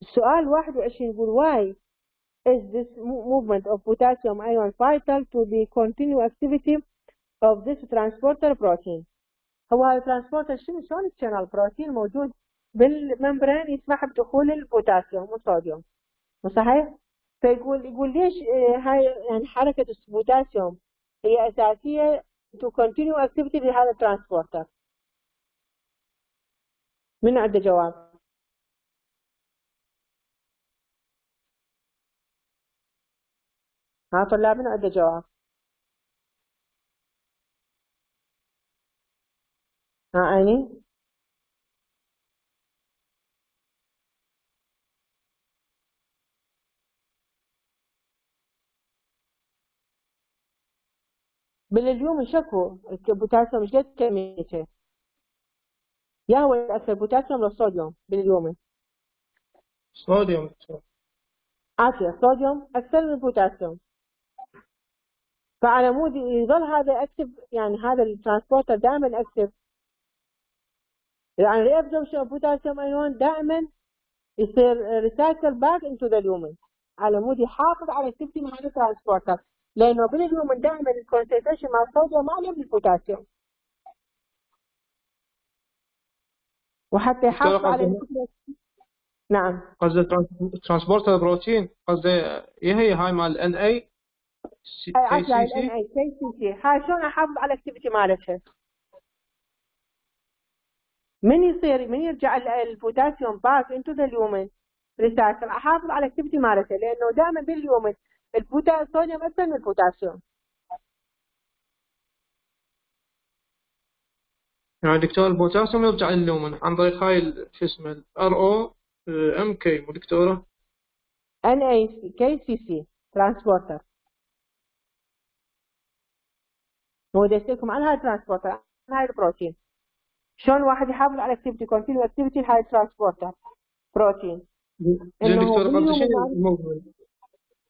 السؤال 21 يقول why is this mo- movement of potassium ion vital to the continued activity of this transporter protein هو هذا ال transporter شنو شلون ال channel protein موجود بال membrane يسمح بدخول البوتاسيوم والصوديوم مو صحيح؟ فيقول يقول ليش آه، هاي يعني حركة البوتاسيوم هي أساسية to continue activity لهذا ال transporter من عنده جواب؟ ها طلاب من عنده جواب؟ ها أني؟ باليوم شكو البوتاسيوم إيش قد كميته؟ يا هو أكثر بوتاسيوم ولا صوديوم باليوم؟ صوديوم. عافية صوديوم أكثر من البوتاسيوم. فعلى مود يظل هذا active يعني هذا ال transporter دائما active. يعني of potassium ion دائما يصير recycle back into the lumen على مود يحافظ على activity مع ال transporter. لأنه بال lumen دائما ال concentration مع الصوديوم اعلى من البوتاسيوم وحتى يحافظ على نعم. قصدي transporter protein قصدي هي هي؟ هاي مال ان أي أي كي سي الان سي AKCC هاي شلون أحافظ على ال activity مالتها؟ من يصير من يرجع ال- البوتاسيوم back into the lumen recycle أحافظ على ال activity مالتها لأنه دائما بال lumen البوتا أكثر من البوتاسيوم يعني دكتور البوتاسيوم يرجع لل lumen عن طريق هاي شو اسمه ال ROMK مو دكتوره NA CKCC transporter هو يسألكم عن هاي ال transporter عن هاي البروتين شلون واحد يحافظ على اكتيفيتي continue activity هاي ال transporter protein زين دكتور باليوم شنو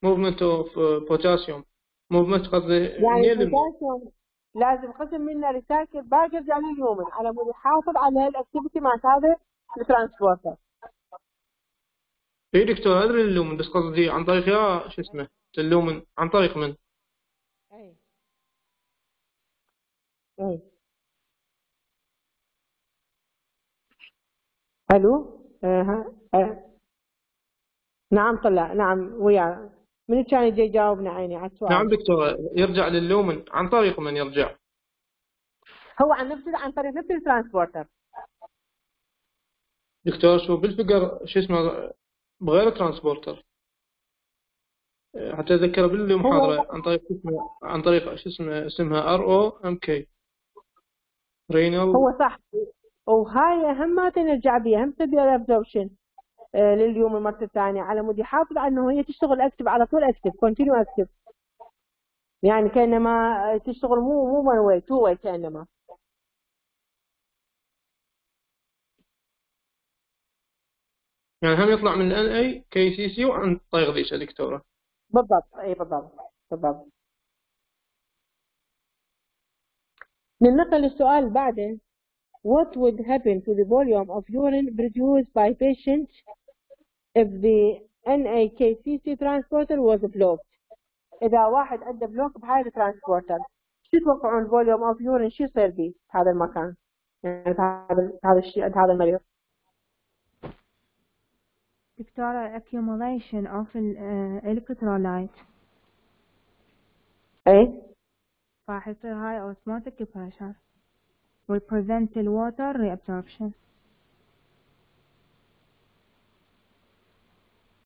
ال movement movement of potassium movement قصدي يعني البوتاسيوم لازم قسم منه recycle باقي يرجع لل lumen على مود يحافظ على ال activity مع هذا ال transporter اي دكتور ادري ال lumen بس قصدي عن طريق يا شو اسمه ال lumen عن طريق من؟ اي اي ألو؟ آه ها آه. نعم طلع. نعم ويا. من كان يجي يجاوبنا عيني على السؤال؟ نعم دكتور يرجع لل lumen عن طريق من يرجع. هو عن نفس عن طريق نفس ال transporter. دكتور شو بالفقر شو اسمه بغير transporter حتى أتذكر بالمحاضرة عن طريق اسمه عن طريق شو اسمه اسمها ROMK renal هو صح. وهاي همات نرجع بيها هم تبي absorption لل lumen المرة الثانية على مود يحافظ على انه هي تشتغل active على طول active continue active يعني كأنما تشتغل مو مو one way two way كأنما. يعني هم يطلع من ال AKCC وعن طريق ذيك دكتورة؟ بالضبط إي بالضبط بالضبط. ننتقل للسؤال بعده What would happen to the volume of urine produced by patient if the NAKCC transporter was blocked? إذا واحد عنده block بهاي ال transporter شو تتوقعون ال volume of urine شو يصير به في هذا المكان؟ يعني في هذا هذا الشيء عند هذا المريض. دكتورة accumulation of ال- uh, electrolyte. اي راح يصير هاي osmotic pressure prevent ال water reabsorption.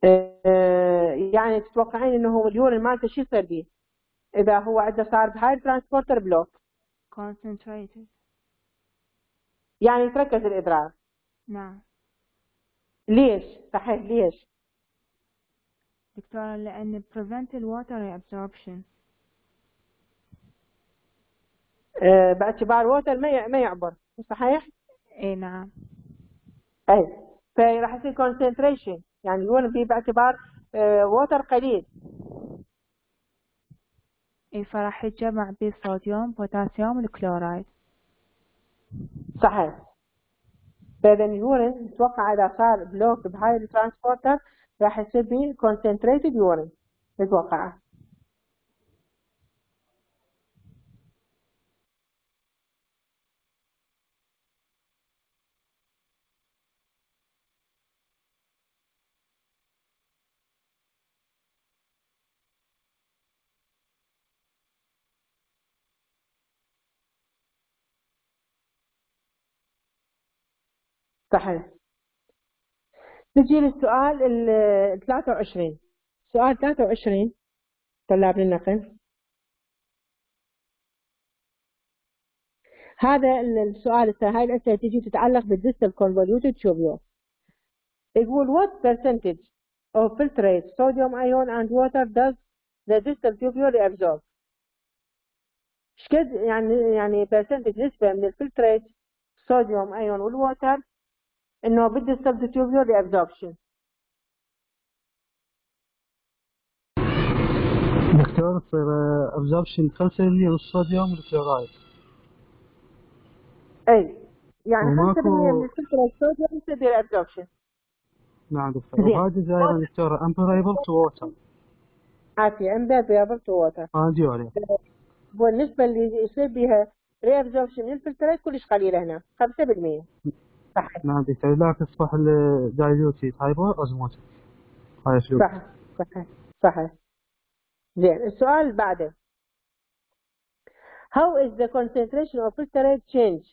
آه، يعني تتوقعين إنه هو ال urine مالته شو يصير به إذا هو عنده صار بهاي ال transporter block. Concentrated. يعني يتركز الادرار نعم. ليش؟ صحيح ليش؟ دكتورة لأن prevent ال water reabsorption. آه، باعتبار water ما ما يعبر. صحيح؟ اي نعم. اي فراح يصير concentration. يعني ال urine فيه باعتبار water قليل. اي فراح يتجمع به الصوديوم بوتاسيوم الكلورايد. صحيح. فإذا ال urine نتوقع إذا صار block بهاي ال transporter راح يصير به concentrated urine نتوقعه صحيح. نجي للسؤال ال 23 سؤال 23 طلاب للنقل هذا السؤال الس- هاي الأسئلة تجي تتعلق بال distal convoluted tubule يقول what percentage of filtrate sodium ion and water does the distal tubule absorb? شقد يعني يعني percentage نسبة من ال filtrate sodium ion وال water إنه بال distal tubule reabsorption دكتور تصير absorption 5% من الصوديوم والكلورايد اي يعني 5% وماكو- من ال filtrate صوديوم يصير reabsorption نعم دكتور. زين. وهذه ال area دكتور impermeable to water عافية impermeable to water and urea والنسبة اللي يصير بها reabsorption من ال filtrate كلش قليلة هنا 5% صحيح. نعم دكتور لا تصبح ال diluted hypo osmotic هاي flow صح صحيح صحيح. زين السؤال اللي بعده. How is the concentration of filtrate change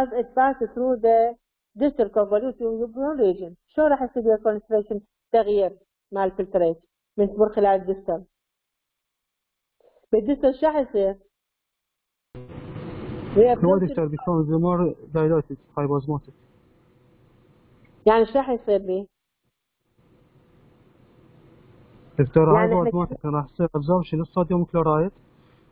as it passes through the distal convoluted region؟ شو راح يصير concentration تغيير مع ال filtrate من تمر خلال ال distal؟ بال distal شو راح يصير؟ هو دكتور بيكون more diluted hyposmotic يعني شو راح يصير به؟ دكتور يعني إحنا- hyposmotic راح يصير absorption للصوديوم كلورايد.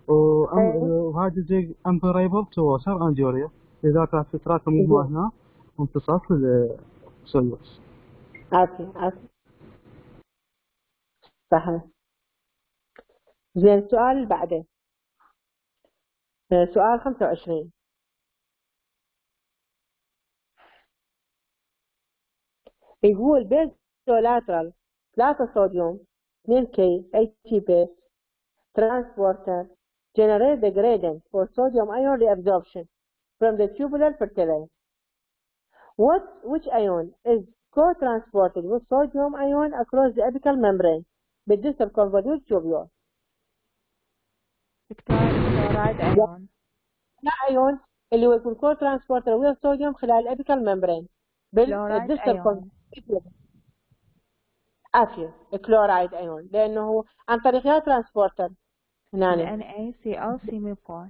وهذا زي impermeable to water and urea لذلك راح تتراكم الماء هنا وامتصاص لل solutes عافية عافية صحيح. زين السؤال اللي بعده سؤال 25 يقول بيزولاترال 3 صوديوم 2 كي اي تي بيس ترانسبورتر generate the gradient for sodium ion reabsorption from the tubular fertile. What, which ion is co-transported with sodium ion across the apical membrane بالديستال convolute tubule? دكتور كلورايد ايون لا ايون اللي هو يكون كو ترانسبورتر ويا الصوديوم خلال الابيكال ممبرين كلورايد عافية الكلورايد ايون لأنه هو عن طريق يا transporter هنا ال NaCl symport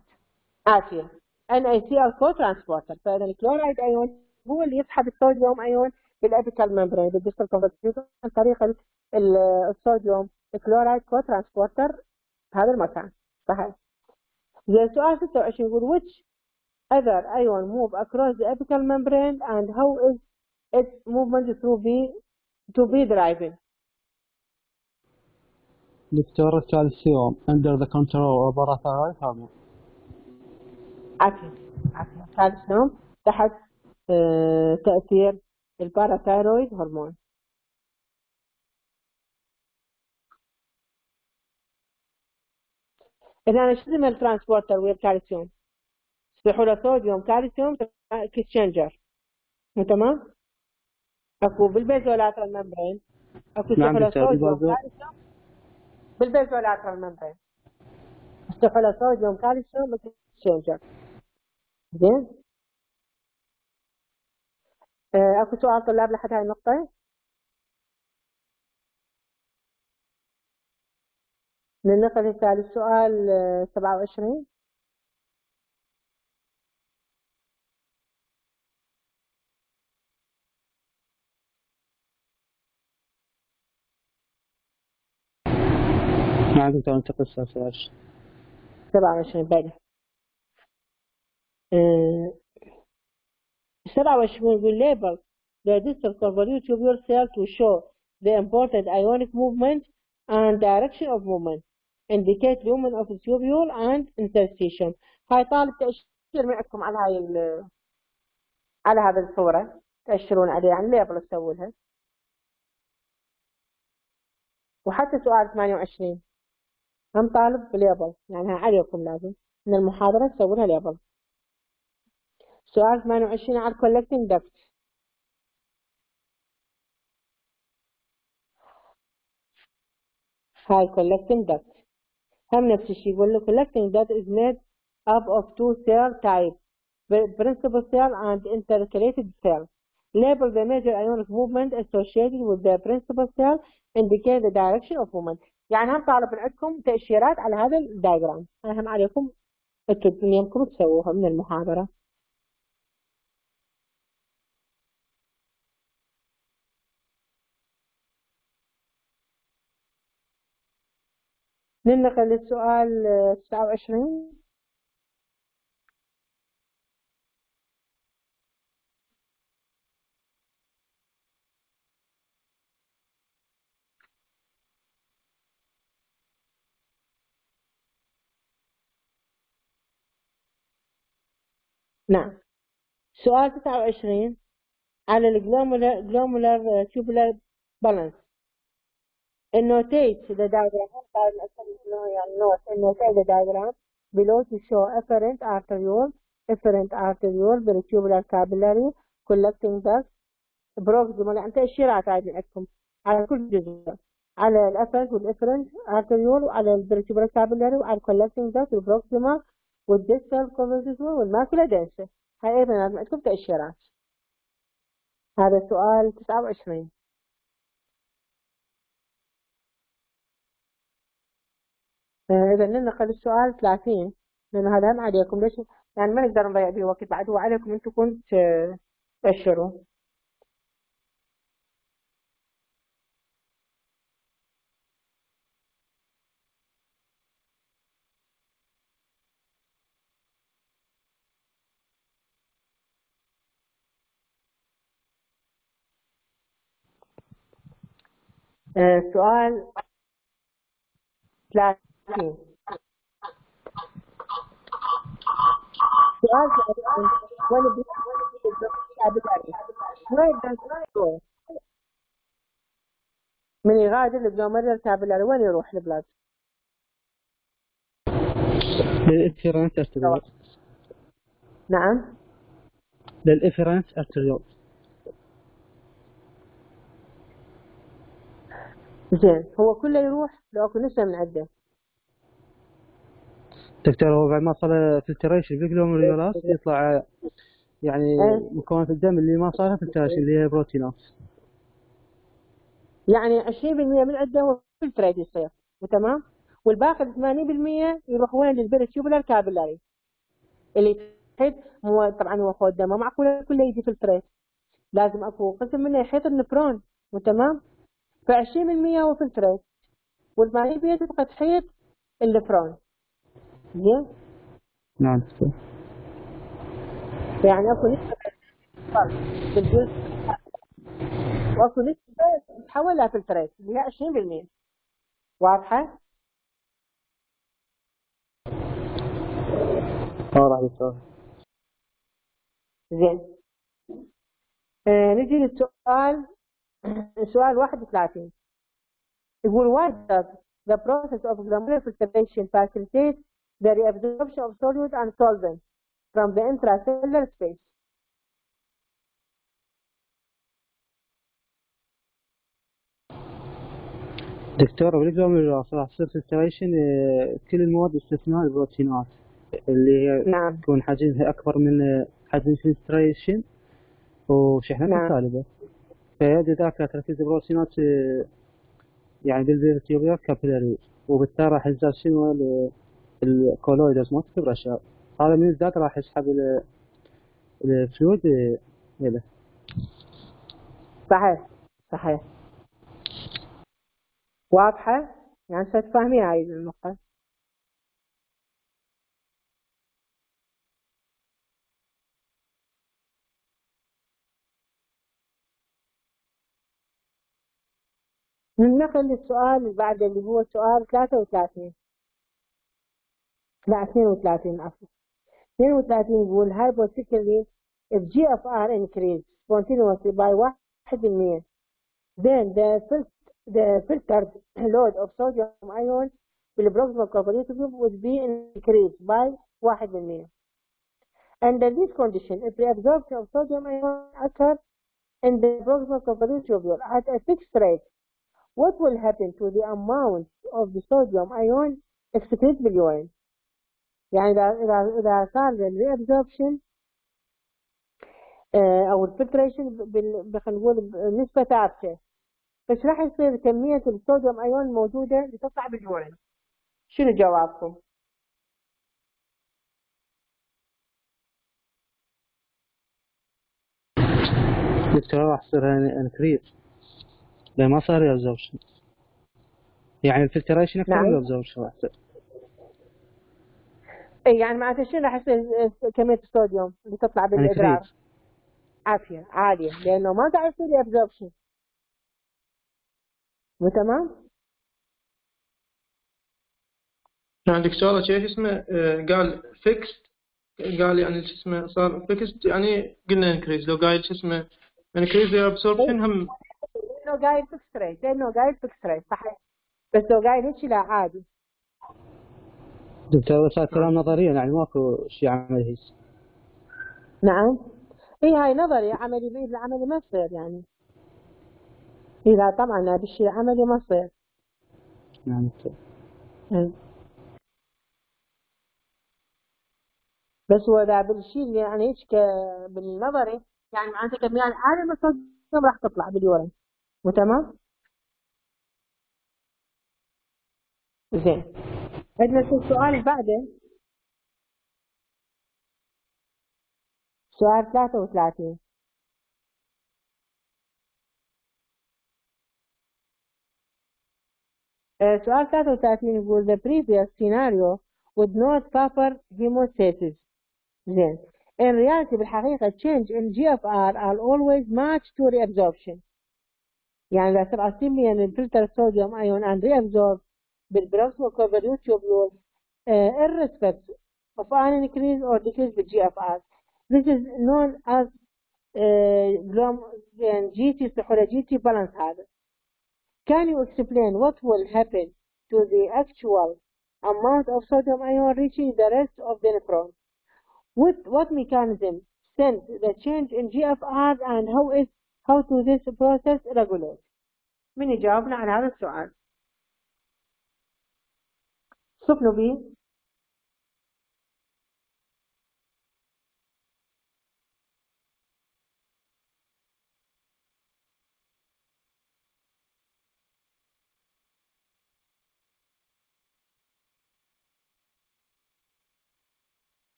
عافية NaCl co-transporter فإذا الكلورايد ايون هو اللي يسحب الصوديوم ion بال apical membrane بال distal convoluted عن طريق ال- ال- الصوديوم. الكلورايد co-transporter بهذا المكان. صحيح. زي سؤال 26 يقول which other ion move across the apical membrane and how is its movement to be to be driven دكتور الكالسيوم under the control of parathyroid hormone عافية عافية كالسيوم تحت آه، تأثير ال parathyroid hormone إذا أنا شو اسمه ال transporter ويا الكالسيوم؟ يصبحوا له sodium calcium exchanger تمام؟ أكو بال basolateral membrane أكو ال baso- كالسيوم بال basolateral membrane calcium exchanger زين؟ آه، أكو سؤال طلاب لحد هاي النقطة؟ ننتقل للسؤال آه، 27 نعم دكتور انتقل السؤال 27 27 بلى آه، 27 يقول label the distal convolute tubule cell to show the important ionic movement and direction of movement indicate lumen of the tubule and interstitium هاي طالب تأشير معكم على هاي ال- على هذه الصورة تأشرون عليه يعني ليبل تسووا لها وحتى سؤال 28 هم طالب ب label يعني عليكم لازم من المحاضرة تسووا لها label سؤال 28 على collecting duct هاي collecting duct هم نفس الشيء يقول له collecting duct is made up of two cell types principal cell and intercalated cell label the major ionic movement associated with the principal cell indicate the direction of movement يعني هم طالب من عندكم تأشيرات على هذا الدايجرام هم عليكم أنتم يمكن تسووها من المحاضرة. ننتقل للسؤال آه، 29 نعم سؤال 29 على ال glomerular glomerular tubular balance annotate the diagram طيب يعني note annotate the diagram below to show afferent arteriole efferent arteriole peritubular capillary collecting duct proximal يعني تأشيرات هاي عندكم على كل جزء على الافرنت والافرنت arteriole وعلى البريتيبولار كابيلاري وعلى الكولكتنج داكت والبروكسيمال والديستال كونفرتيزول والماكولا دنسة هاي أيضا لازم عندكم تأشيرات هذا سؤال 29 آه، إذا ننقل السؤال 30 لأن هذا هم عليكم ليش يعني ما نقدر نضيع به وقت بعد هو عليكم أنتم كنت تأشروا سؤال 30 سؤال 30 وين من يغادر ال glomerular capillary وين يروح ال blood؟ لل efferent arteriole نعم. لل efferent arteriole زين. هو كله يروح لو أكو نسبة من عنده دكتور هو بعد ما صار filtration بال glomerulus يطلع يعني إيه. مكونات الدم اللي ما صارها filtration اللي هي بروتينات يعني 20% من عنده filtrate يصير. وتمام والباقي 80% يروح وين؟ لل peritubular capillary اللي تحت مو طبعا هو خود دم ما معقول كله يجي filtrate. لازم أكو قسم منه يحيط النفرون وتمام ف 20% هو filtrate وال80% تبقى تحيط النفرون زين نعم. يعني أكو نسبة بالجزء وأكو نسبة تتحول لها filtrate اللي هي 20% واضحة؟ واضح دكتور زين. آه نجي للسؤال. سؤال 31 يقول why does the process of glomerular filtration facilitate the reabsorption of solute and solvent from the intracellular space. دكتور راح تصير filtration كل المواد باستثناء البروتينات اللي هي نعم. تكون حجمها أكبر من حجم ال filtration وشحنتها نعم. سالبة. فيؤدي ذاك تركيز البروتينات آه، يعني بال peritubular capillary وبالتالي راح يزداد شنو ال- ال colloid osmotic pressure. هذا من يزداد راح يسحب ال- ال fluid آه، صحيح صحيح. واضحة؟ يعني ستفهمين هاي النقطة ننتقل للسؤال اللي بعده اللي هو سؤال 33 لا 32 عفوا 32 يقول hypothetically if GFR increase continuously by 1% then the first the filtered load of sodium ion بالبروكسيمال cooperative group would be increased by 1%. Under this condition, if the absorption of sodium ion occurs in the proximal cooperative tubule at a fixed rate, what will happen to the amount of the sodium ion excreted بالurine؟ يعني إذا إذا صار ال reabsorption أو ال filtration خلينا نقول بنسبة ثابتة بس راح يصير كمية الصوديوم أيون الموجودة اللي تطلع بال urine شنو جوابكم؟ دكتور راح يصير increase لأن ما صار reabsorption يعني ال filtration أكثر نعم. من ال absorption راح اي يعني معناته شنو راح يصير كمية الصوديوم اللي تطلع بالإدرار؟ increase عافية عالية لأنه ما قاعد يصير absorption مو تمام؟ يعني دكتورة شيء اسمه؟ آه، قال fixed قال يعني شو اسمه؟ صار fixed يعني قلنا increase لو قايل شو اسمه؟ increase absorption هم لأنه قايل fixed rate لأنه قايل fixed rate صحيح بس لو قايل هيك لا عادي دكتور بس هذا كلام نظريا يعني ماكو شيء عملي هيك نعم اي هاي نظري عملي بإيد العملي ما يصير يعني اي لا طبعا هذا الشيء عملي ما يصير نعم إيه. بس هو ذا بالشيء اللي يعني هيك بالنظري يعني معناته عالية من الصوديوم راح تطلع باليورين مو تمام؟ زين عندنا السؤال اللي بعده سؤال 33 آه، سؤال 33 يقول the previous scenario would not suffer hemostasis زين in reality بالحقيقة change in GFR are always matched to reabsorption يعني إذا 67% من الفلتر الصوديوم ايون and reabsorb بالبروكسيمال كوفريوت tubule uh, irrespective of an increase or decrease with GFR this is known as uh, glom يعني GT سحورة GT balance هذا can you explain what will happen to the actual amount of sodium ion reaching the rest of the nephron. What, what mechanism send the change in GFR and how is how to this process regulate? من يجاوبنا على هذا السؤال؟ صفنوا بيه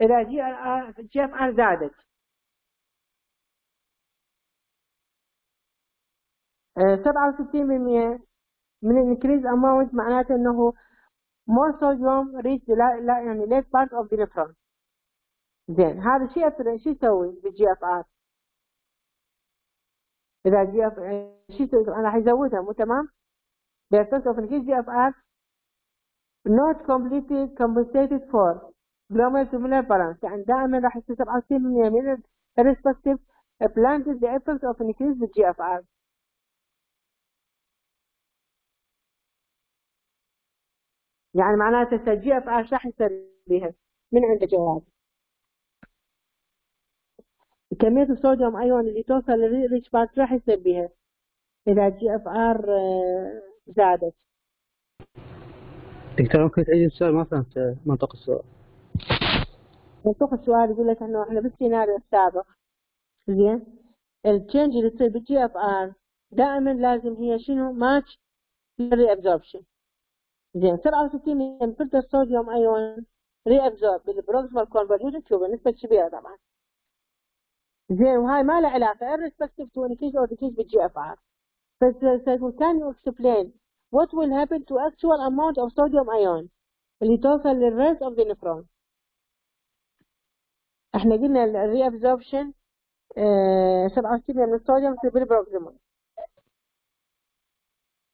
إذا GFR زادت سبعة وستين بالمية من ال increase amount معناته انه more sodium reach لا, لا يعني late part of the nephron زين هذا شيء شو يسوي بال GFR اذا GF شو يسوي راح يزودها مو تمام the effect of increased GFR not completely compensated for glomerular tubular balance يعني دائما راح يصير 67% من respective planted the effect of increase the GFR يعني معناته الجي اف ار راح يصير بها من عنده جواب؟ كمية الصوديوم ايون اللي توصل للريتش بارت راح يصير بها إذا GFR زادت. دكتور ممكن تعيد السؤال؟ ما فهمت منطق السؤال. منطق السؤال يقول لك إنه إحنا بالسيناريو السابق زين؟ ال change اللي تصير بال GFR دائما لازم هي شنو؟ match لل reabsorption زين 67 من filtered الصوديوم ايون reabsorbed بال proximal convoluted تشوف نسبة كبيرة طبعا. زين وهاي ما لها علاقة irrespective to increase or decrease بال GFR فسيقول can you explain what will happen to actual amount of sodium ion اللي توصل لل rest of the nephron إحنا قلنا ال reabsorption 67 من الصوديوم في بال proximal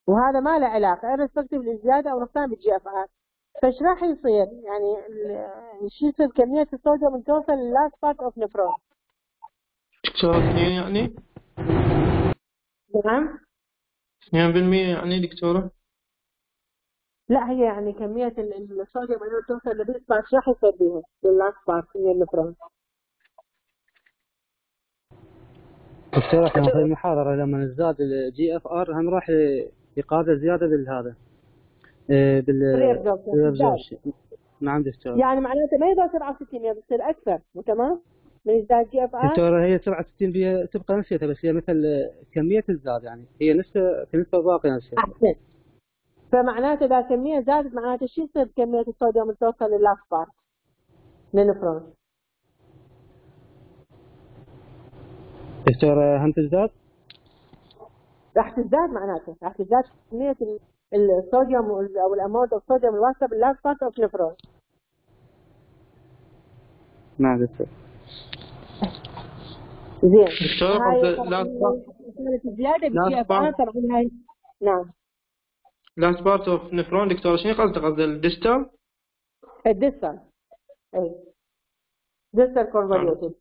وهذا ما له علاقة irrespective للزيادة أو نقصان بال GFR. فايش راح يصير؟ يعني شو يصير؟ كمية الصوديوم توصل لل last part of nephron دكتور اثنين يعني؟ نعم. اثنين بالمية يعني دكتورة؟ لا هي يعني كمية الصوديوم اللي توصل لل last part راح يصير بيها لل last part من النفرون دكتور إحنا في المحاضرة لما زاد ال GFR هم راح يقابل زيادة بالهذا. بال absorption نعم دكتور. يعني معناته ما يصير 67 بتصير أكثر. مو تمام؟ من يزداد GFR دكتور هي 67 بي تبقى نفسيتها بس هي مثل كمية الزاد يعني. هي نسبة كنسبة باقية نفسها. أحسن. فمعناته إذا كمية زادت معناته شو يصير بكمية الصوديوم اللي توصل لل last part للنفرون دكتور هم تزداد؟ راح تزداد معناته. راح تزداد كمية الصوديوم أو ال amount of sodium الواصلة بال last part of nephron نعم دكتور. زين. دكتور كانت زيادة ار طبعا هاي نعم. last part of nephron دكتور شنو قصدك قصد ال distal؟ ال distal اي distal convoluted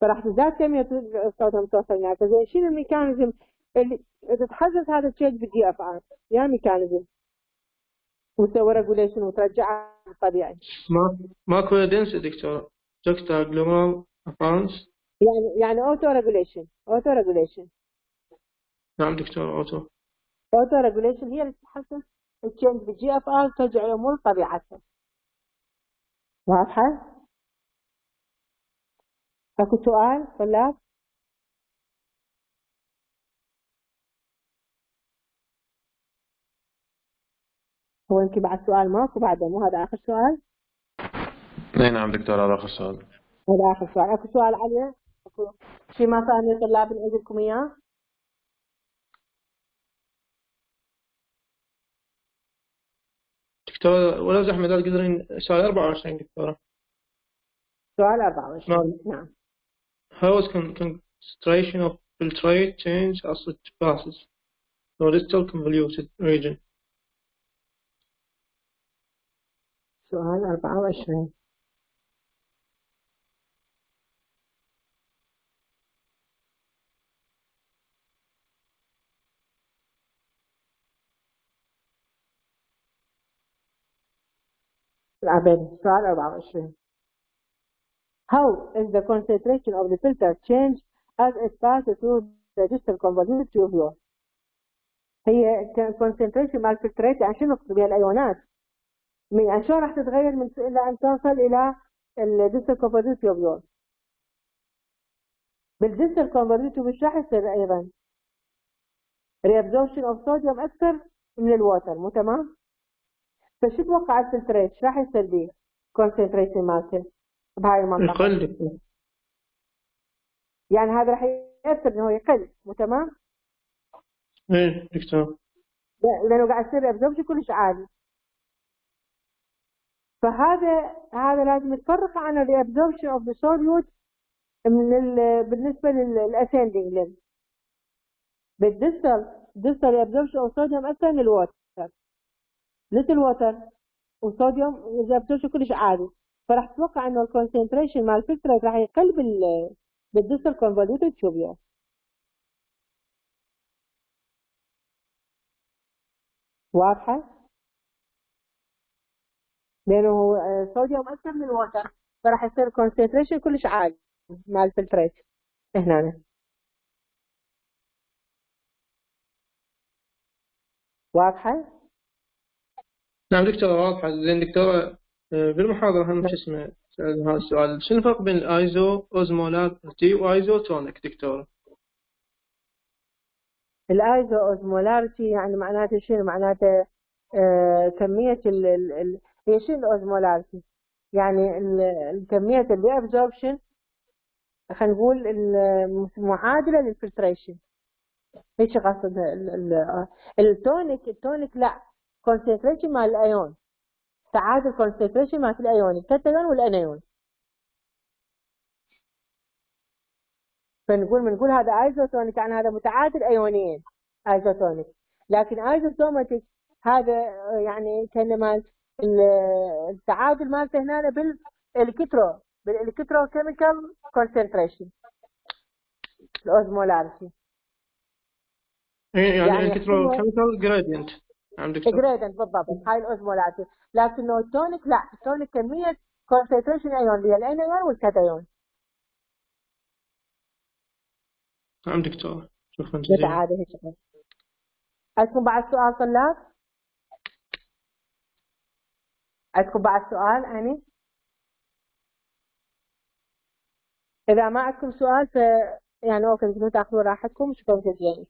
فراح تزداد كمية الصوديوم توصل هناك فزين شنو ال mechanism اللي تتحدث هذا الشيء بال GFR يا mechanism. وتسوي regulation وترجعها طبيعي. ما macula densa دكتور؟ juxtaglomerular apparatus يعني يعني auto regulation auto regulation نعم دكتور auto auto regulation هي اللي تتحسن ال change بال GFR ترجع الأمور لطبيعتها واضحة؟ أكو سؤال طلاب؟ هو يمكن بعد سؤال ماكو بعده مو هذا آخر سؤال؟ إي نعم دكتور هذا آخر سؤال هذا آخر سؤال أكو سؤال عليه؟ أكو شيء ما يا طلاب نعيد لكم إياه؟ دكتور ولو زحمة لا تقدرين سؤال 24 دكتورة سؤال 24 نعم How is con concentration of filtrate change as it passes through distal convoluted region? سؤال 24 العبادي سؤال 24 How is the concentration of the filtrate change as it passes through the distal convoluted tubule هي concentration مال ال filtrate يعني شنو نقصد بها الايونات من يعني شلون راح تتغير من إلى ان توصل إلى ال distal convoluted tubule بال distal tubule إيش راح يصير أيضا reabsorption of sodium أكثر من ال water مو تمام فشو تتوقع ال filtrate إيش راح يصير به concentration مالته. بهاي المنطقة. يقل. يعني هذا راح يأثر إنه يقل مو تمام؟ إيه دكتور لأنه قاعد يصير absorption كلش عالي. فهذا هذا لازم تفرق عن ال absorption of the solute من ال بالنسبة لل ascending limb بال distal distal absorption of sodium أكثر من ال water little water و sodium ال absorption كلش عالي فراح تتوقع إنه ال concentration مال ال filtrate راح يقل بال بال distal convoluted tubule واضحة؟ لأنه صوديوم أكثر من ال water فراح يصير concentration كلش عالي مع ال filtrate هنا واضحة؟ نعم دكتورة واضحة. زين دكتورة بالمحاضرة هم شو اسمه؟ سألنا هذا السؤال. شنو الفرق بين ال iso osmolarity و isotonic دكتورة؟ ال iso osmolarity يعني معناته شنو؟ معناته آه كمية ال ال هي شنو ال osmolarity؟ يعني كمية ال reabsorption خلينا نقول معادلة لل filtration. هيك قصد ال tonic ال tonic لا. concentration مال الأيون. تعادل concentration مال الأيون. ال cation وال anion فنقول بنقول هذا isotonic يعني هذا متعادل ايونيين isotonic لكن isoosmotic هذا يعني كأنما التعادل مالته هنا بال electro بال electrochemical concentration ال osmolarity يعني, يعني electrochemical gradient نعم دكتور gradient بالضبط هاي ال osmolarity لكنه ال tonic لا ال tonic كمية concentration ion اللي هي ال anion وال cation نعم دكتور شكرا جزيلا. بالعادة هيك عندكم بعد سؤال طلاب؟ عندكم بعد سؤال أني؟ إذا ما عندكم سؤال ف يعني أوكي تأخذوا راحتكم شكرا جزيلا.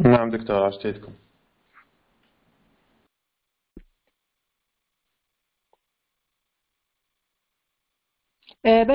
نعم دكتور عشتيتكم بس